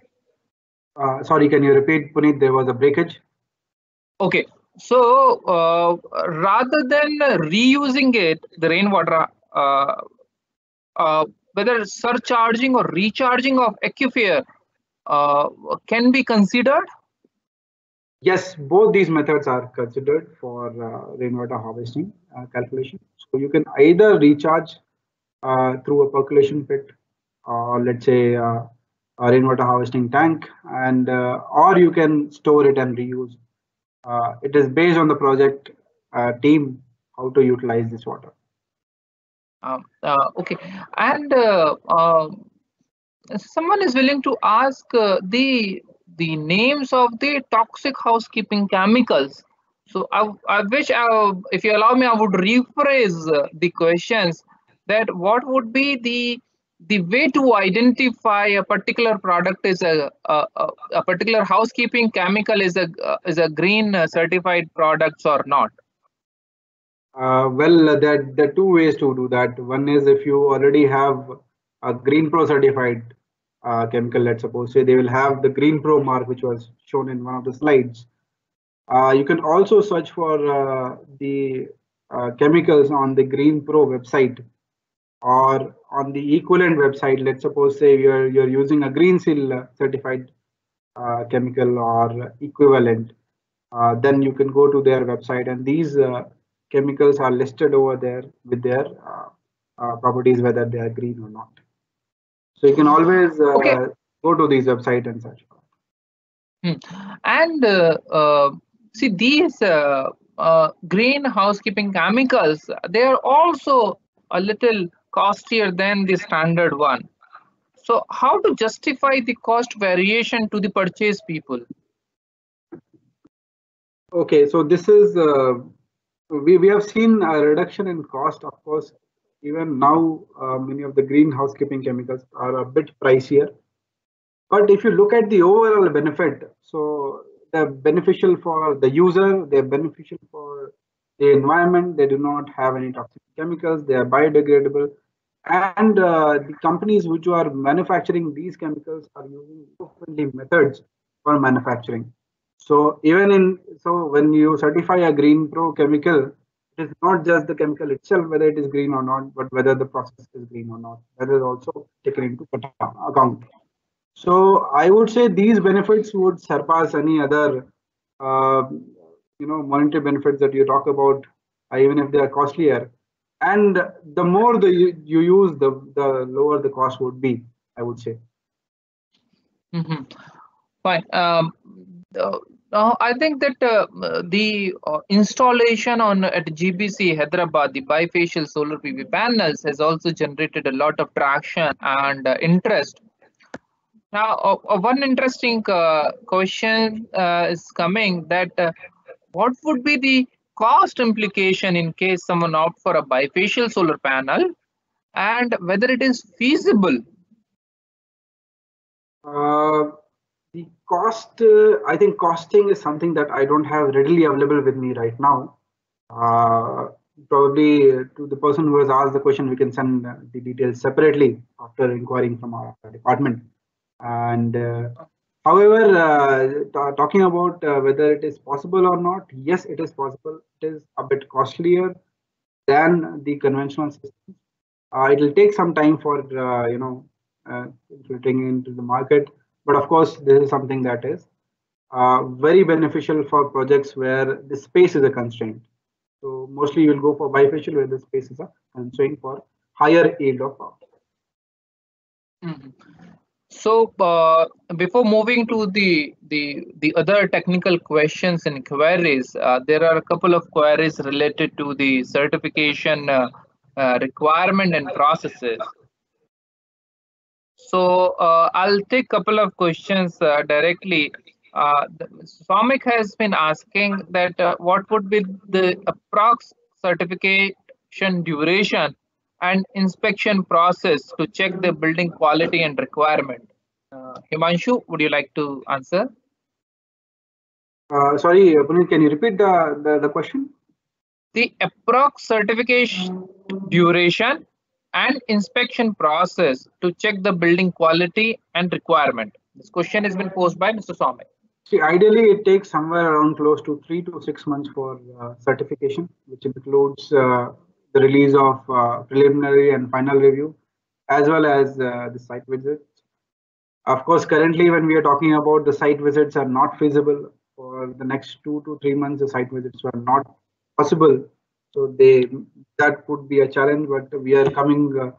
Uh, sorry, can you repeat, Puneet? There was a breakage. Okay, so uh, rather than reusing it, the rainwater, uh, uh, whether surcharging or recharging of aquifer uh, can be considered? yes, both these methods are considered for uh, rainwater harvesting uh, calculation. So you can either recharge uh, through a percolation pit or let's say uh, a rainwater harvesting tank and uh, or you can store it and reuse. It is based on the project team how to utilize this water. Um, okay, and um, someone is willing to ask the the names of the toxic housekeeping chemicals. So I, I wish, I, uh, if you allow me, I would rephrase uh, the questions that what would be the the way to identify a particular product is a a, a particular housekeeping chemical is a uh, is a green certified products or not uh, well there, there are two ways to do that one is if you already have a green pro certified uh, chemical, let's suppose, say they will have the Green Pro mark, which was shown in one of the slides. Uh, you can also search for uh, the uh, chemicals on the Green Pro website or on the equivalent website. Let's suppose, say you're you're using a Green Seal certified uh, chemical or equivalent. Uh, then you can go to their website, and these chemicals are listed over there with their properties, whether they are green or not. So you can always uh, okay. go to these website and search. Hmm. And uh, uh, see these uh, uh, green housekeeping chemicals, they are also a little costlier than the standard one. So how to justify the cost variation to the purchase people? Okay, so this is uh, we we have seen a reduction in cost, of course, even now uh, many of the green housekeeping chemicals are a bit pricier. But if you look at the overall benefit so they're beneficial for the user they're beneficial for the environment. They do not have any toxic chemicals. They are biodegradable. And uh, the companies which are manufacturing these chemicals are using eco-friendly methods for manufacturing so even in so when you certify a green pro chemical it is not just the chemical itself, whether it is green or not, but whether the process is green or not. That is also taken into account. So I would say these benefits would surpass any other, uh, you know, monetary benefits that you talk about, uh, even if they are costlier. And the more the you, you use, the the lower the cost would be. I would say. Mm -hmm. Fine. Um, uh, I think that uh, the uh, installation on at GBC Hyderabad, the bifacial solar PV panels has also generated a lot of traction and uh, interest. Now, uh, uh, one interesting question is coming that what would be the cost implication in case someone opt for a bifacial solar panel and whether it is feasible? The cost, uh, I think costing is something that I don't have readily available with me right now. Uh, probably to the person who has asked the question, we can send the details separately after inquiring from our department. And uh, however, uh, talking about uh, whether it is possible or not, yes, it is possible. It is a bit costlier than the conventional system. Uh, it will take some time for you know filtering into the market but of course, this is something that is uh, very beneficial for projects where the space is a constraint. So mostly you will go for bifacial where the space is a constraint for higher yield of power. Mm -hmm. So uh, before moving to the the the other technical questions and queries, uh, there are a couple of queries related to the certification uh, uh requirement and processes. So uh, I'll take a couple of questions uh, directly. Uh, Swamik has been asking that uh, what would be the approx certification duration and inspection process to check the building quality and requirement. Uh, Himanshu, would you like to answer? Uh, sorry, Puneet, can you repeat the, the, the question? The approx certification duration and inspection process to check the building quality and requirement? This question has been posed by Mr. Swami. See, ideally, it takes somewhere around close to three to six months for uh, certification, which includes uh, the release of uh, preliminary and final review, as well as uh, the site visits. Of course, currently, when we are talking about the site visits are not feasible for for the next two to three months, the site visits were not possible. So they that would be a challenge, but we are coming uh,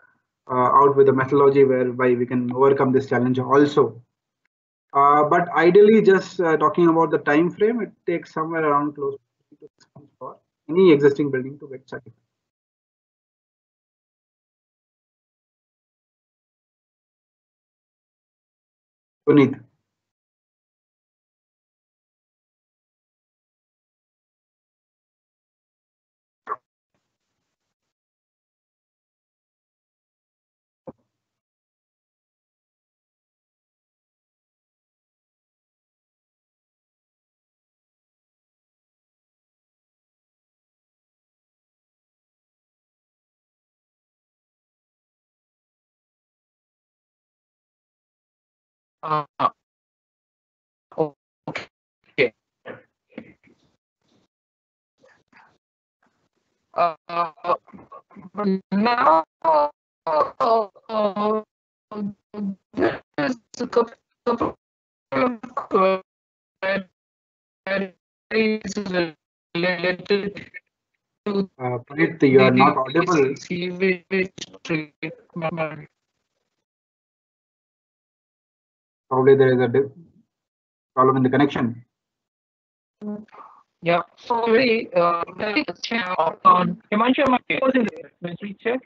uh, out with a methodology whereby we can overcome this challenge also. Uh, but ideally, just uh, talking about the time frame, it takes somewhere around close to six months for any existing building to get certified. Puneet. Uh, okay. Uh, now uh, there's a couple of related to Uh, Puneet, you are not audible. Probably there is a problem in the connection. Yeah, so very, uh, very check on, Himanshu, my was in the ministry check.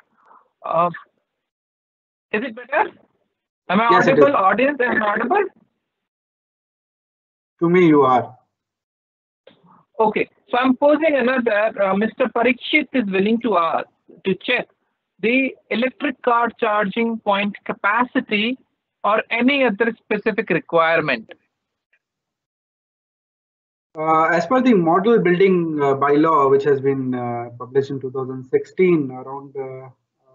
Uh, is it better? Am I Yes, audible, audience, am I audible? To me, you are. Okay, so I'm posing another, uh, Mr. Parikshit is willing to ask, to check the electric car charging point capacity or any other specific requirement. Uh, as per the model building uh, bylaw, which has been uh, published in 2016, around uh,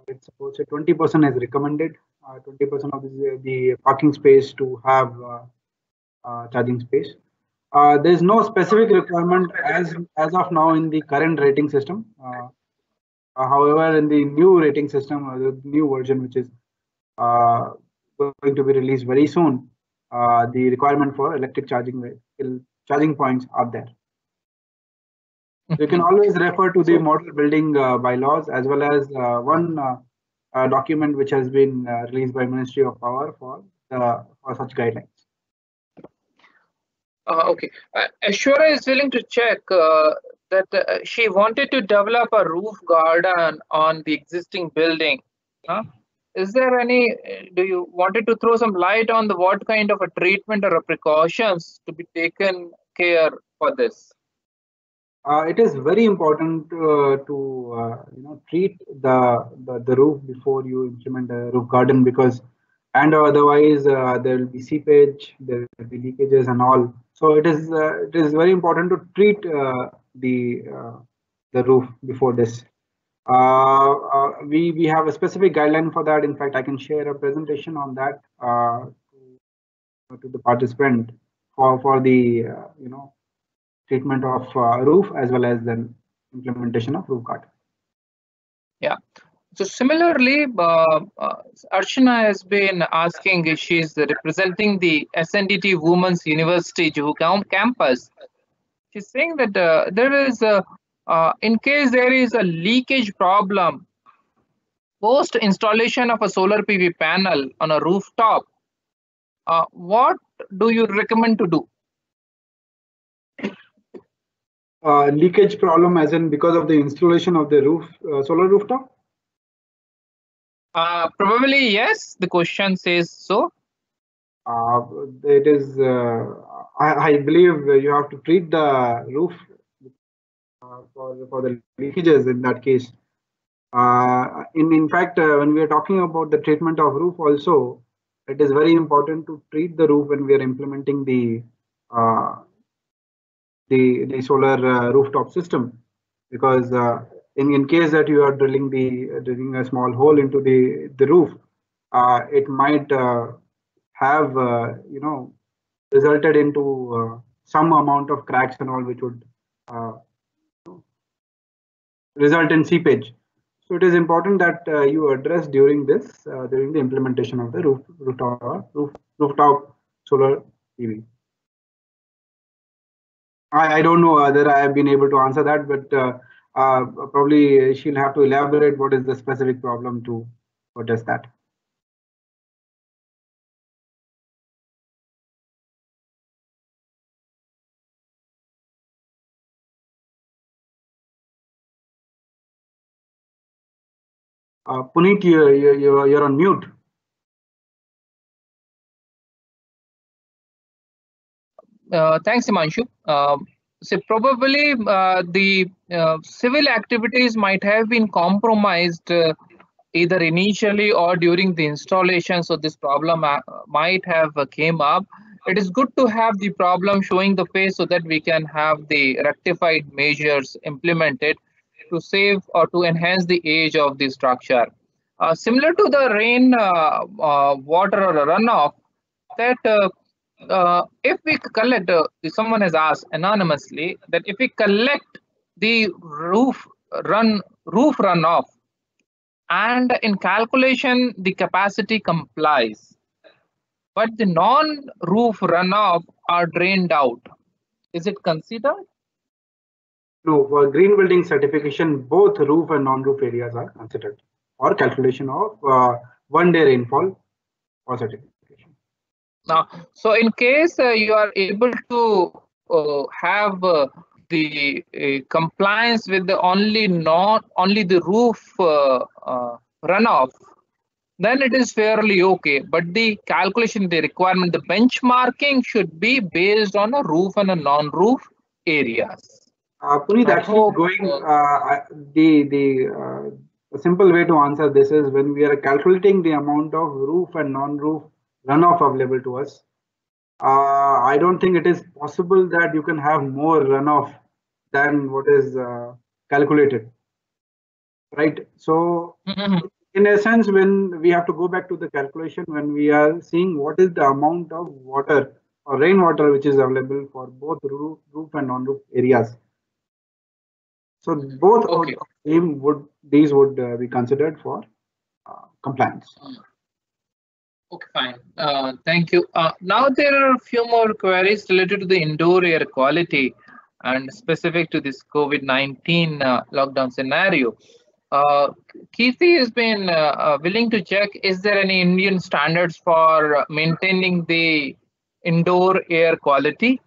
it's supposed 20% is recommended. 20% of the, the parking space to have uh, uh, charging space. Uh, there is no specific requirement as as of now in the current rating system. Uh, uh, however, in the new rating system, uh, the new version, which is uh, going to be released very soon, uh, the requirement for electric charging charging points are there. You can always refer to the model building uh, bylaws as well as uh, one uh, uh, document which has been uh, released by Ministry of Power for uh, for such guidelines. Uh, okay, uh, Ashwara is willing to check uh, that uh, she wanted to develop a roof garden on the existing building. Huh? Is there any, do you wanted to throw some light on the what kind of a treatment or a precautions to be taken care for this? Uh, it is very important uh, to uh, you know treat the, the the roof before you implement a roof garden because and otherwise uh, there will be seepage, there will be leakages and all. So it is uh, it is very important to treat uh, the the roof before this. Uh, uh, we we have a specific guideline for that. In fact, I can share a presentation on that uh, to, to the participant for for the you know treatment of roof as well as then implementation of roof garden. So similarly, uh, uh, Archana has been asking if she's representing the SNDT Women's University Juhu cam- campus. She's saying that uh, there is a, uh, in case there is a leakage problem, post installation of a solar PV panel on a rooftop, uh, what do you recommend to do? Uh, leakage problem as in because of the installation of the roof uh, solar rooftop. Uh, probably yes, the question says so. Uh, it is uh, I, I believe you have to treat the roof for for the leakages in that case. Uh, in in fact, uh, when we are talking about the treatment of roof, also it is very important to treat the roof when we are implementing the uh, the the solar uh, rooftop system, because uh, in in case that you are drilling the drilling a small hole into the the roof, uh, it might uh, have uh, you know resulted into uh, some amount of cracks and all, which would uh, result in seepage. So it is important that uh, you address during this uh, during the implementation of the roof rooftop roof, rooftop solar PV. I, I don't know whether I have been able to answer that, but uh, uh, probably she'll have to elaborate what is the specific problem to address that. Uh, Puneet, you, you, you're, on mute. Uh, thanks, Himanshu. Um, so probably uh, the uh, civil activities might have been compromised uh, either initially or during the installation. So this problem uh, might have uh, came up. It is good to have the problem showing the face so that we can have the rectified measures implemented to save or to enhance the age of the structure. Uh, similar to the rain water or runoff, that uh, if we collect, uh, someone has asked anonymously that if we collect the roof run roof runoff and in calculation the capacity complies, but the non-roof runoff are drained out, is it considered? No, for green building certification, both roof and non-roof areas are considered or calculation of uh, one day rainfall or certificate. Now, so in case uh, you are able to uh, have uh, the uh, compliance with the only not only the roof uh, runoff, then it is fairly okay. But the calculation, the requirement, the benchmarking should be based on a roof and a non-roof areas. Uh, Puneet, actually going the the simple way to answer this is when we are calculating the amount of roof and non-roof runoff available to us. Uh, I don't think it is possible that you can have more runoff than what is uh, calculated. Right. So, mm-hmm. in a sense, when we have to go back to the calculation, when we are seeing what is the amount of water or rainwater which is available for both roof, roof and non-roof areas. So both okay. of would these would uh, be considered for uh, compliance. Okay, fine. Uh, thank you. Uh, now there are a few more queries related to the indoor air quality and specific to this COVID-19 uh, lockdown scenario. Uh, Kirti has been uh, uh, willing to check, is there any Indian standards for maintaining the indoor air quality?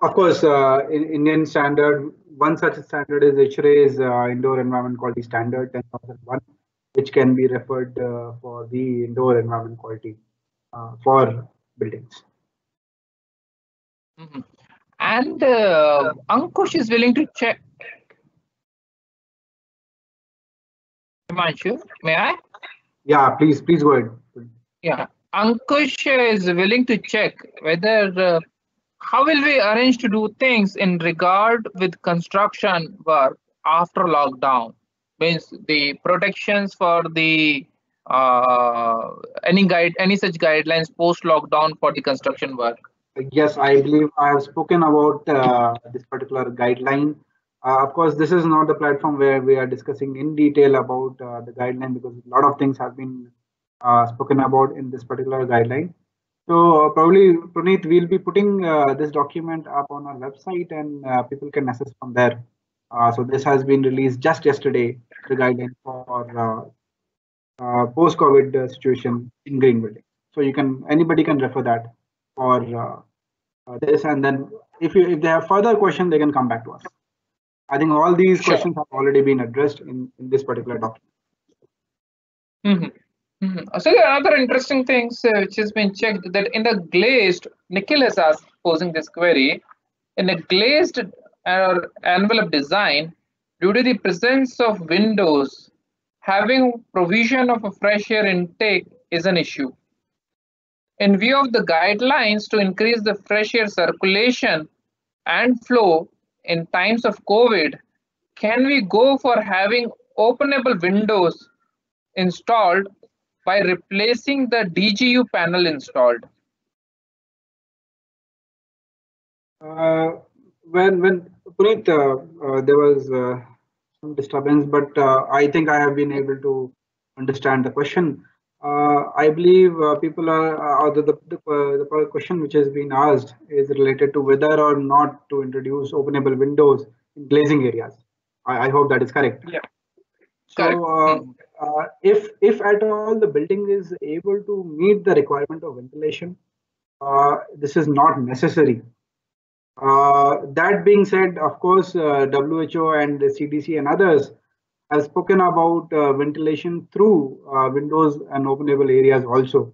Of course, in Indian standard, one such standard is ISHRAE's Indoor Environment Quality Standard 10001 which can be referred uh, for the indoor environment quality uh, for buildings. Mm -hmm. And uh, Ankush is willing to check. Himanshu, may I? Yeah, please, please go ahead. Yeah, Ankush is willing to check whether uh, how will we arrange to do things in regard with construction work after lockdown? Means the protections for the uh, any guide any such guidelines post lockdown for the construction work? Yes i believe i have spoken about uh, this particular guideline. Uh, of course this is not the platform where we are discussing in detail about uh, the guideline because a lot of things have been uh, spoken about in this particular guideline so probably Puneet will be putting uh, this document up on our website and people can access from there uh, so this has been released just yesterday, the guideline for uh, uh, post-COVID uh, situation in green building. So you can anybody can refer that for uh, uh, this, and then if you if they have further questions, they can come back to us. I think all these sure. questions have already been addressed in, in this particular document. Mm -hmm. Mm -hmm. So there are other interesting things which has been checked that in the glazed, Nikhil has asked posing this query, in a glazed or envelope design, due to the presence of windows, having provision of a fresh air intake is an issue. In view of the guidelines to increase the fresh air circulation and flow in times of COVID, can we go for having openable windows installed by replacing the DGU panel installed? Uh, when when Puneet, uh, uh, there was uh, some disturbance, but I think I have been able to understand the question. Uh, I believe uh, people are, uh, the, the, the, the, question which has been asked is related to whether or not to introduce openable windows in glazing areas. I, I hope that is correct. Yeah. So uh, if, if at all the building is able to meet the requirement of ventilation, uh, this is not necessary. Uh, that being said, of course, WHO and CDC and others have spoken about uh, ventilation through uh, windows and openable areas also.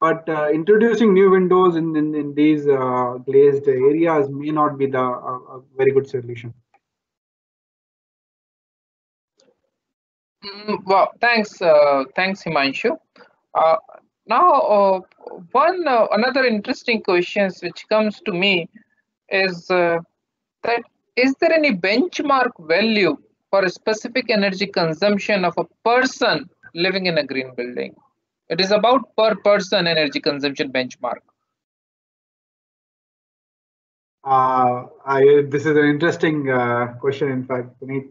But uh, introducing new windows in, in, in these uh, glazed areas may not be the a very good solution. Mm, well, thanks, uh, thanks, Himanshu. Uh, now, one another interesting question which comes to me is that is there any benchmark value for a specific energy consumption of a person living in a green building. It is about per person energy consumption benchmark. Uh, I, this is an interesting uh, question, in fact, Puneet.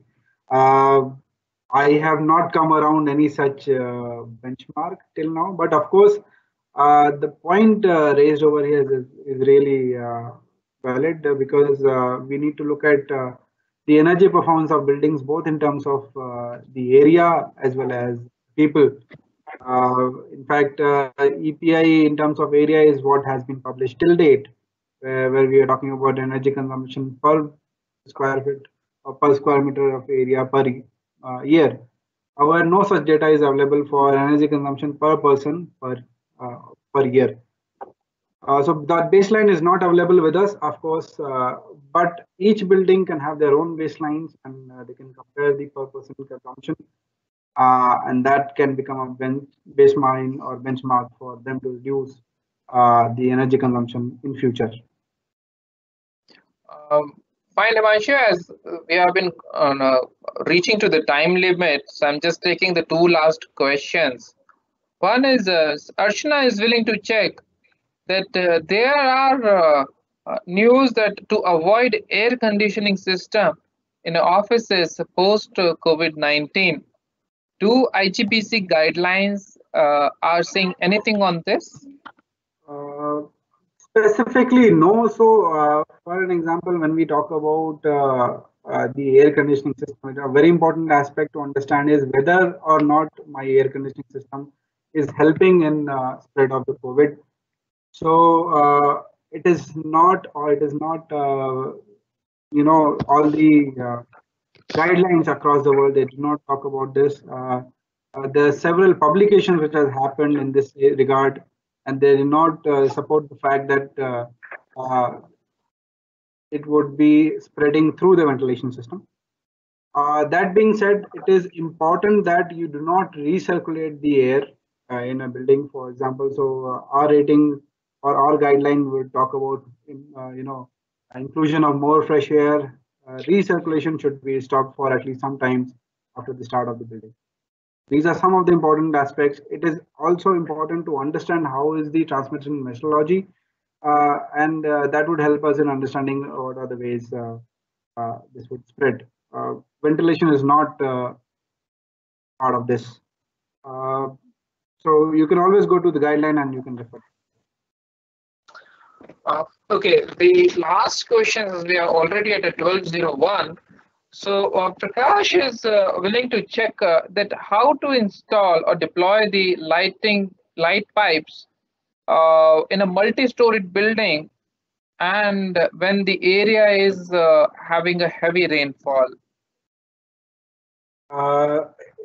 Uh, I have not come around any such uh, benchmark till now, but of course, uh, the point uh, raised over here is, is really valid because we need to look at the energy performance of buildings, both in terms of uh, the area as well as people. Uh, in fact, uh, EPI in terms of area is what has been published till date, where we are talking about energy consumption per square foot or per square meter of area per uh, year. However, no such data is available for energy consumption per person per uh, per year. Uh, so that baseline is not available with us, of course, uh, but each building can have their own baselines and they can compare the per person consumption. Uh, and that can become a bench, baseline or benchmark for them to reduce uh, the energy consumption in future. Um, fine, Himanshu, as we have been reaching to the time limit, so I'm just taking the two last questions. One is, uh, Archana is willing to check that uh, there are uh, uh, news that to avoid air conditioning system in offices post COVID-19, do IGBC guidelines are saying anything on this? Specifically, no. So, for an example, when we talk about uh, the air conditioning system. A very important aspect to understand is whether or not my air conditioning system is helping in uh, spread of the COVID. So uh, it is not, or it is not, uh, you know, all the uh, guidelines across the world. They do not talk about this. Uh, uh, there are several publications which have happened in this regard, and they do not uh, support the fact that it would be spreading through the ventilation system. that being said, it is important that you do not recirculate the air in a building, for example. So our rating or our guideline would talk about, uh, you know, inclusion of more fresh air. Uh, recirculation should be stopped for at least some times after the start of the building. These are some of the important aspects. It is also important to understand how is the transmission methodology, uh, and uh, that would help us in understanding what are the ways uh, uh, this would spread. ventilation is not part of this. so you can always go to the guideline and you can refer. Uh, okay, the last question is we are already at a 1201. So uh, Prakash is uh, willing to check uh, that how to install or deploy the lighting light pipes uh, in a multi-storied building and when the area is uh, having a heavy rainfall.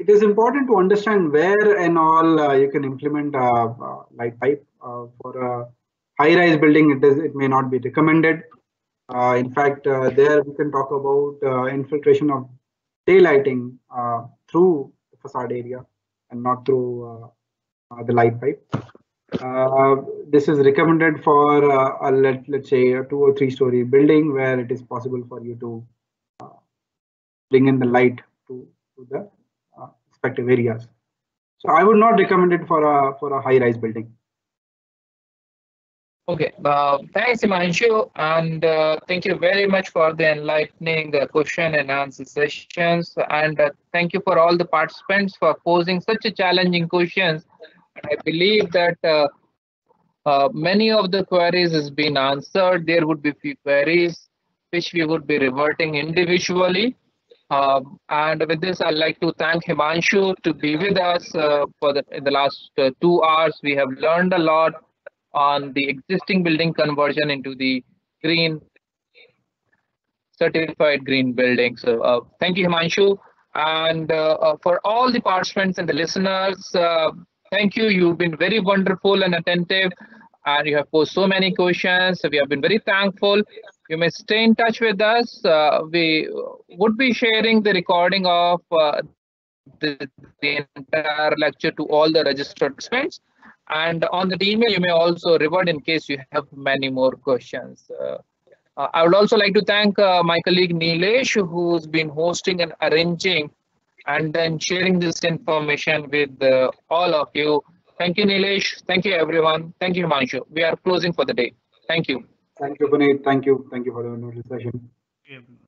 it is important to understand where and all you can implement a light pipe for a high-rise building, it is it may not be recommended. Uh, in fact, uh, there we can talk about uh, infiltration of daylighting uh, through the facade area and not through uh, uh, the light pipe. this is recommended for a let let's say a two or three story building where it is possible for you to bring in the light to, to the respective areas. So I would not recommend it for a for a high rise building. Okay, uh, thanks Himanshu and uh, thank you very much for the enlightening uh, question and answer sessions and uh, thank you for all the participants for posing such a challenging questions I believe that uh, uh, many of the queries has been answered. There would be few queries which we would be reverting individually. Um, and with this, I'd like to thank Himanshu to be with us for the the last two hours. We have learned a lot on the existing building conversion into the green certified green building. So uh, thank you, Himanshu. And uh, uh, for all the participants and the listeners, uh, thank you. You've been very wonderful and attentive, and you have posed so many questions. We have been very thankful. You may stay in touch with us. Uh, we would be sharing the recording of uh, the, the entire lecture to all the registered participants. And on the email, you may also revert in case you have many more questions. Uh, uh, I would also like to thank uh, my colleague Nilesh, who's been hosting and arranging and then sharing this information with uh, all of you. Thank you, Nilesh. Thank you, everyone. Thank you, Himanshu. We are closing for the day. Thank you. Thank you, Puneet. Thank you. Thank you for the wonderful session. everyone.